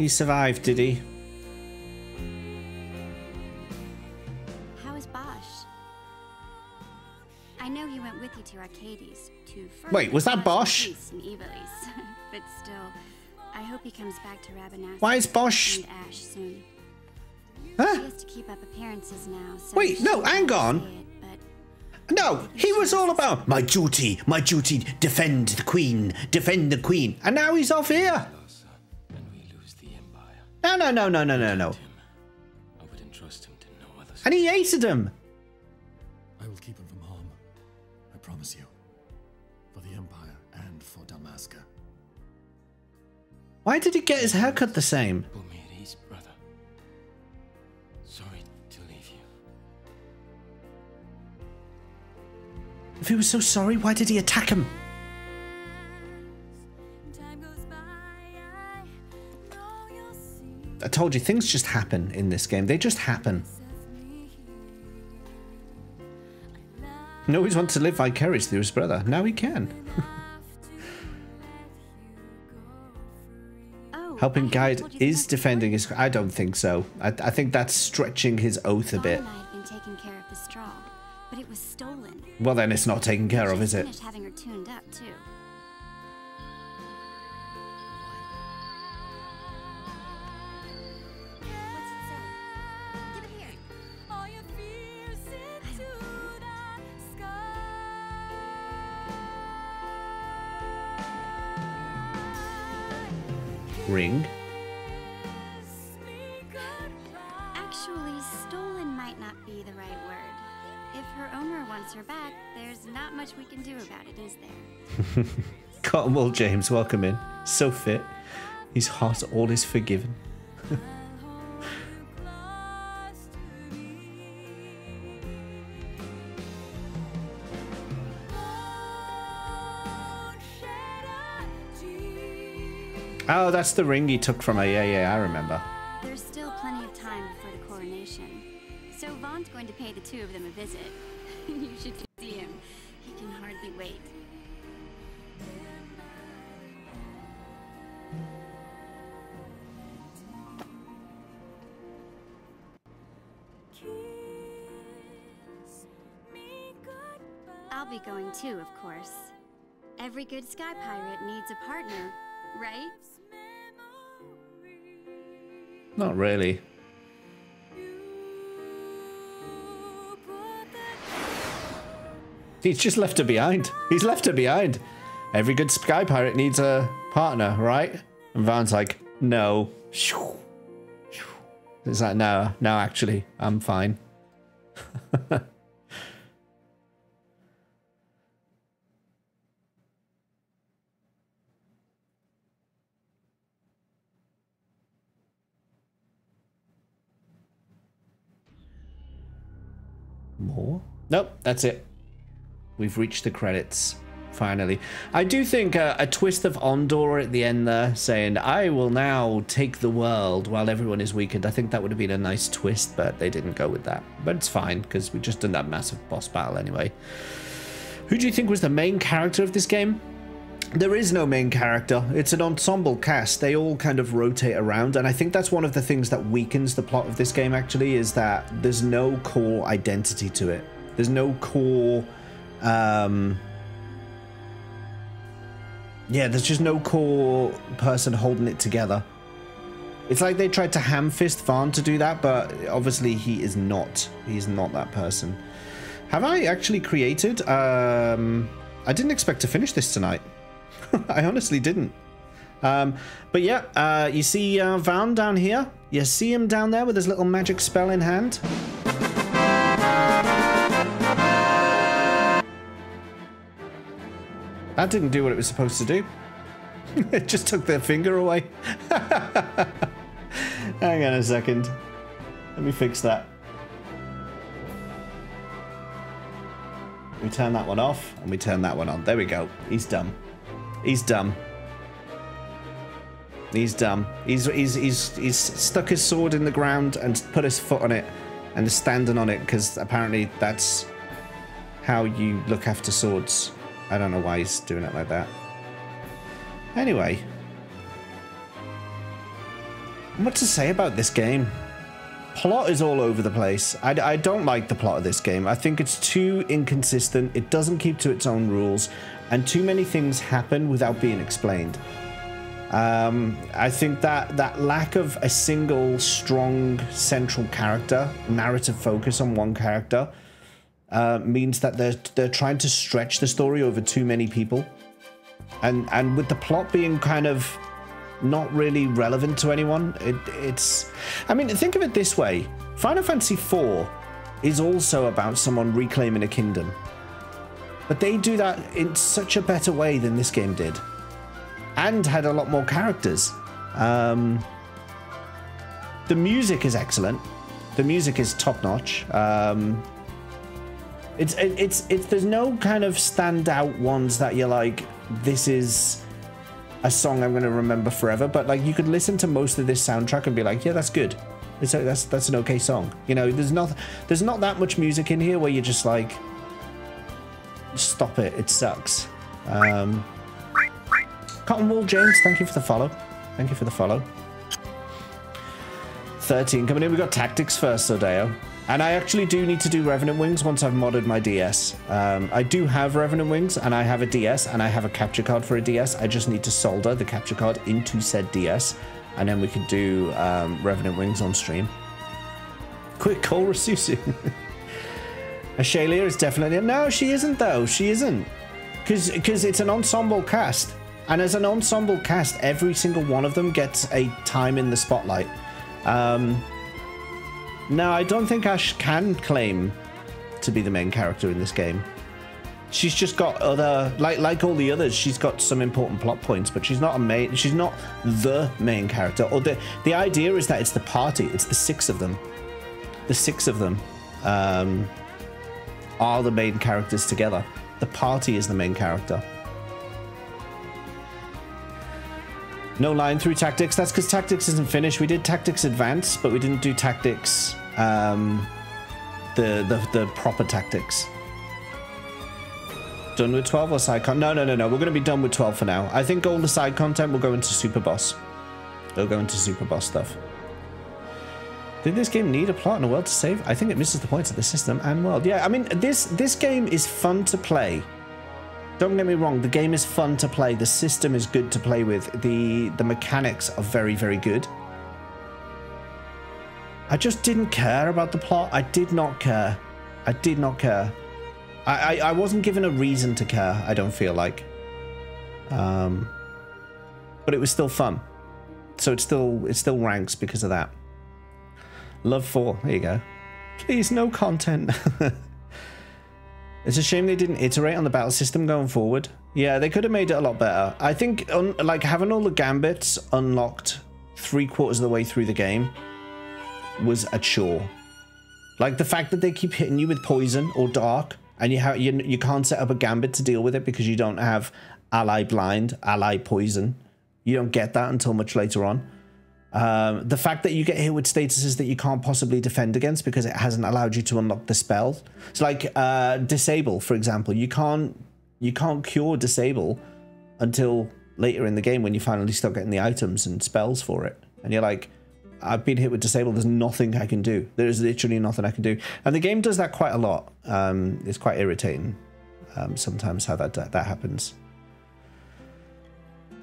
Speaker 4: He survived, did he?
Speaker 16: How is Basch? I know he went with you to Archades to
Speaker 4: Wait, was that
Speaker 16: Basch? but still, I hope he comes back to Rabanastre.
Speaker 4: Why is Basch-
Speaker 16: and Ash soon.
Speaker 4: Huh?
Speaker 16: She has to keep up appearances now. So
Speaker 4: Wait, no, hang on.
Speaker 16: it,
Speaker 4: No, he was all about my duty, my duty, defend the queen, defend the queen. And now he's off here. No, no, no, no, no, no, no.
Speaker 35: I would entrust him to no other.
Speaker 4: And he hated him.
Speaker 35: I will keep him from harm. I promise you. For the Empire and for Dalmasca.
Speaker 4: Why did he get his haircut the same?
Speaker 35: Put me at ease, brother. Sorry to leave you.
Speaker 4: If he was so sorry, why did he attack him? I told you, things just happen in this game. They just happen. He always wanted to live vicariously through his brother. Now he can.
Speaker 16: Oh,
Speaker 4: Helping guide is defending his. I don't think so. I, I think that's stretching his oath a bit.
Speaker 16: and I had been taking care of the Strahl, but it was stolen.
Speaker 4: Well, then it's not taken care of, is it? Ring.
Speaker 16: Actually, stolen might not be the right word. If her owner wants her back, there's not much we can do about it, is there?
Speaker 4: Cotton Wool James, welcome in. So fit. He's hot, all is forgiven. oh, that's the ring he took from her. Yeah, yeah, I remember.
Speaker 16: There's still plenty of time before the coronation. So Vaan's going to pay the two of them a visit. you should see him. He can hardly wait. I'll be going too, of course. Every good sky pirate needs a partner, right?
Speaker 4: Not really. He's just left her behind. He's left her behind. Every good sky pirate needs a partner, right? And Vaan's like, no. It's like, no, no, actually, I'm fine. More? Nope, that's it. We've reached the credits. Finally. I do think uh, a twist of Ondore at the end there, saying, I will now take the world while everyone is weakened. I think that would have been a nice twist, but they didn't go with that. But it's fine, because we just done that massive boss battle anyway. Who do you think was the main character of this game? There is no main character. It's an ensemble cast. They all kind of rotate around, and I think that's one of the things that weakens the plot of this game, actually, is that there's no core identity to it. There's no core... Um, yeah, there's just no core person holding it together. It's like they tried to ham-fist to do that, but obviously he is not. He's not that person. Have I actually created... Um, I didn't expect to finish this tonight. I honestly didn't. Um, but yeah, uh, you see uh, Vaan down here? You see him down there with his little magic spell in hand? That didn't do what it was supposed to do. it just took their finger away. Hang on a second. Let me fix that. We turn that one off and we turn that one on. There we go. He's dumb. He's dumb. He's dumb. He's he's he's he's stuck his sword in the ground and put his foot on it and is standing on it because apparently that's how you look after swords. I don't know why he's doing it like that. Anyway. What to say about this game? Plot is all over the place. I, I don't like the plot of this game. I think it's too inconsistent. It doesn't keep to its own rules. And too many things happen without being explained. Um, I think that that lack of a single strong central character, narrative focus on one character, uh, means that they're they're trying to stretch the story over too many people, and and with the plot being kind of not really relevant to anyone, it, it's. I mean, think of it this way: Final Fantasy IV is also about someone reclaiming a kingdom, but they do that in such a better way than this game did, and had a lot more characters. Um, the music is excellent. The music is top notch. Um, it's it's it's there's no kind of standout ones that you're like this is a song I'm going to remember forever. But like you could listen to most of this soundtrack and be like, yeah, that's good. It's a, that's that's an okay song. You know, there's not there's not that much music in here where you're just like, stop it, it sucks. Um, Cotton Wool James, thank you for the follow. Thank you for the follow. 13 coming in. We got tactics first, Sodeo. And I actually do need to do Revenant Wings once I've modded my DS. Um, I do have Revenant Wings, and I have a DS, and I have a capture card for a DS. I just need to solder the capture card into said DS, and then we can do um, Revenant Wings on stream. Quick call Rasusu. Ashelia is definitely... No, she isn't, though. She isn't. Because it's an ensemble cast. And as an ensemble cast, every single one of them gets a time in the spotlight. Um, no, I don't think Ash can claim to be the main character in this game. She's just got other like like all the others. She's got some important plot points, but she's not a main. She's not the main character. Or the the idea is that it's the party. It's the six of them. The six of them um, are the main characters together. The party is the main character. No line through tactics. That's because tactics isn't finished. We did tactics advance, but we didn't do tactics um, the, the the proper tactics. Done with 12 or side content? No, no, no, no. We're going to be done with 12 for now. I think all the side content will go into Super Boss. They'll go into Super Boss stuff. Did this game need a plot and a world to save? I think it misses the point of the system and world. Yeah, I mean, this this game is fun to play. Don't get me wrong, the game is fun to play. The system is good to play with. The, the mechanics are very, very good. I just didn't care about the plot. I did not care. I did not care. I, I, I wasn't given a reason to care, I don't feel like. Um, but it was still fun. So it still it still ranks because of that. Love four. There you go. Please, no content. it's a shame they didn't iterate on the battle system going forward. Yeah, they could have made it a lot better. I think like having all the gambits unlocked three quarters of the way through the game was a chore. Like the fact that they keep hitting you with poison or dark, and you have you, you can't set up a gambit to deal with it because you don't have ally blind, ally poison. You don't get that until much later on. Um, the fact that you get hit with statuses that you can't possibly defend against because it hasn't allowed you to unlock the spell. It's like uh, disable, for example. You can't you can't cure disable until later in the game when you finally start getting the items and spells for it. And you're like, I've been hit with disable. There's nothing I can do. There is literally nothing I can do. And the game does that quite a lot. Um, it's quite irritating um, sometimes how that that happens.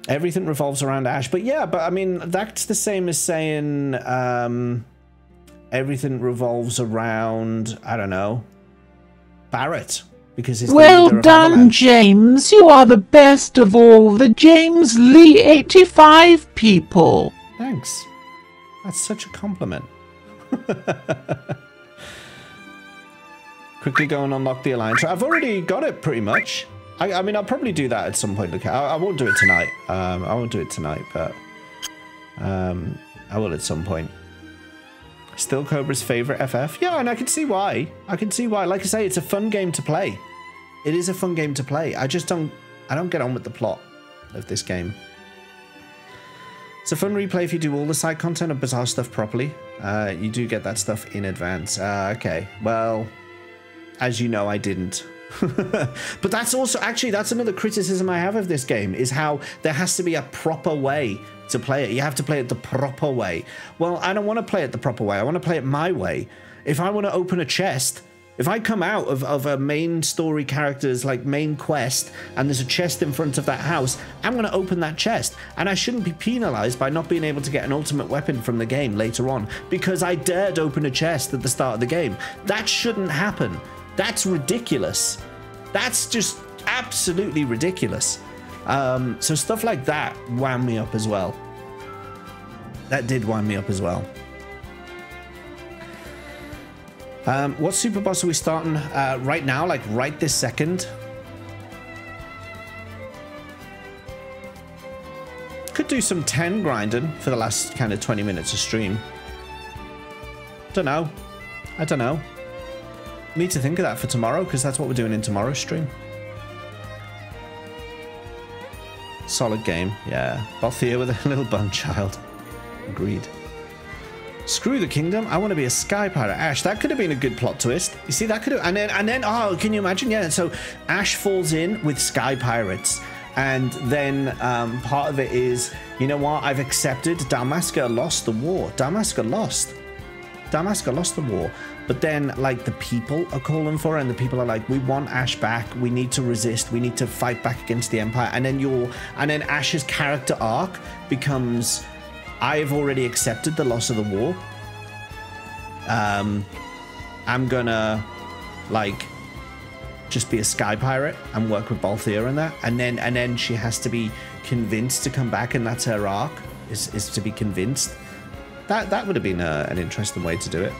Speaker 4: Everything revolves around Ash, but yeah, but I mean that's the same as saying um, everything revolves around I don't know Barret because he's
Speaker 36: Well done. James. You are the best of all the James Lee 85 people.
Speaker 4: Thanks. That's such a compliment. Quickly go and unlock the alliance. I've already got it pretty much. I, I mean, I'll probably do that at some point. Okay, I, I won't do it tonight. Um, I won't do it tonight, but um, I will at some point. Still Cobra's favorite FF? Yeah, and I can see why. I can see why. Like I say, it's a fun game to play. It is a fun game to play. I just don't. I don't get on with the plot of this game. It's a fun replay if you do all the side content of Bizarre stuff properly. Uh, you do get that stuff in advance. Uh, okay, well, as you know, I didn't. but that's also actually that's another criticism I have of this game is how there has to be a proper way to play it. You have to play it the proper way. Well, I don't want to play it the proper way. I want to play it my way. If I want to open a chest, if I come out of, of a main story character's like main quest and there's a chest in front of that house, I'm going to open that chest. And I shouldn't be penalized by not being able to get an ultimate weapon from the game later on because I dared open a chest at the start of the game. That shouldn't happen. That's ridiculous. That's just absolutely ridiculous. Um, so stuff like that wound me up as well. That did wind me up as well. Um, what super boss are we starting uh, right now? Like right this second? Could do some 10 grinding for the last kind of 20 minutes of stream. Don't know. I don't know. Need to think of that for tomorrow because that's what we're doing in tomorrow's stream. Solid game, yeah. Both here with a little bun child. Agreed. Screw the kingdom. I want to be a sky pirate. Ash, that could have been a good plot twist. You see, that could have, and then, and then, oh, can you imagine? Yeah. So Ash falls in with sky pirates, and then um, part of it is, you know what? I've accepted. Dalmasca lost the war. Dalmasca lost. Dalmasca lost the war. But then, like, the people are calling for it, and the people are like, we want Ash back. We need to resist. We need to fight back against the Empire. And then your, and then Ash's character arc becomes, I've already accepted the loss of the war. Um, I'm gonna, like, just be a sky pirate and work with Balthier and that. And then, and then she has to be convinced to come back, and that's her arc, is, is to be convinced. That, that would have been a, an interesting way to do it.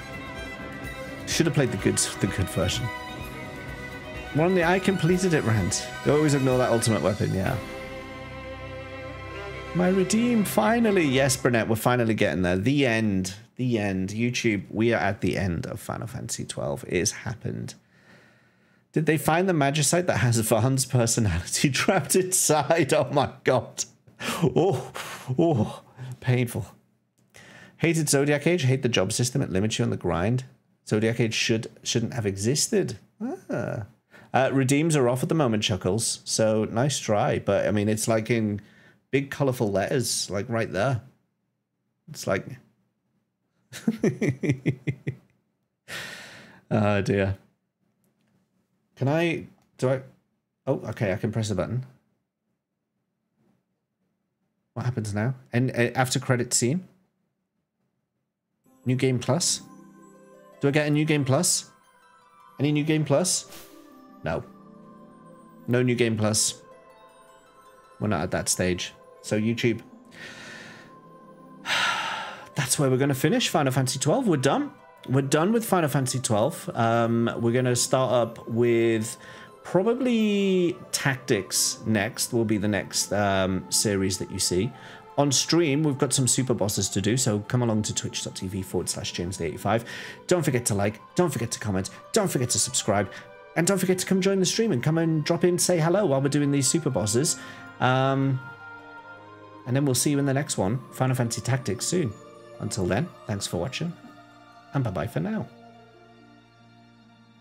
Speaker 4: Should have played the good the good version. One the I completed it. They always ignore that ultimate weapon, yeah. My redeem, finally. Yes, Burnett, we're finally getting there. The end. The end. YouTube, we are at the end of Final Fantasy XII. It has happened. Did they find the Magicite that has Vaan's personality trapped inside? Oh my god. Oh, oh, painful. Hated Zodiac Age, hate the job system, it limits you on the grind. Zodiac Age should shouldn't have existed. Ah. Uh, redeems are off at the moment, Chuckles. So nice try, but I mean it's like in big colourful letters, like right there. It's like, oh dear. Can I? Do I? Oh, okay. I can press the button. What happens now? And uh, after credit scene. New game plus. Do I get a new game plus? Any new game plus? No. No new game plus. We're not at that stage. So YouTube, that's where we're going to finish Final Fantasy 12. We're done. We're done with Final Fantasy 12. Um, we're going to start up with probably Tactics next, will be the next um, series that you see. On stream, we've got some super bosses to do, so come along to twitch.tv forward slash James85. Don't forget to like, don't forget to comment, don't forget to subscribe, and don't forget to come join the stream and come and drop in, say hello while we're doing these super bosses. Um, and then we'll see you in the next one, Final Fantasy Tactics, soon. Until then, thanks for watching, and bye bye for now.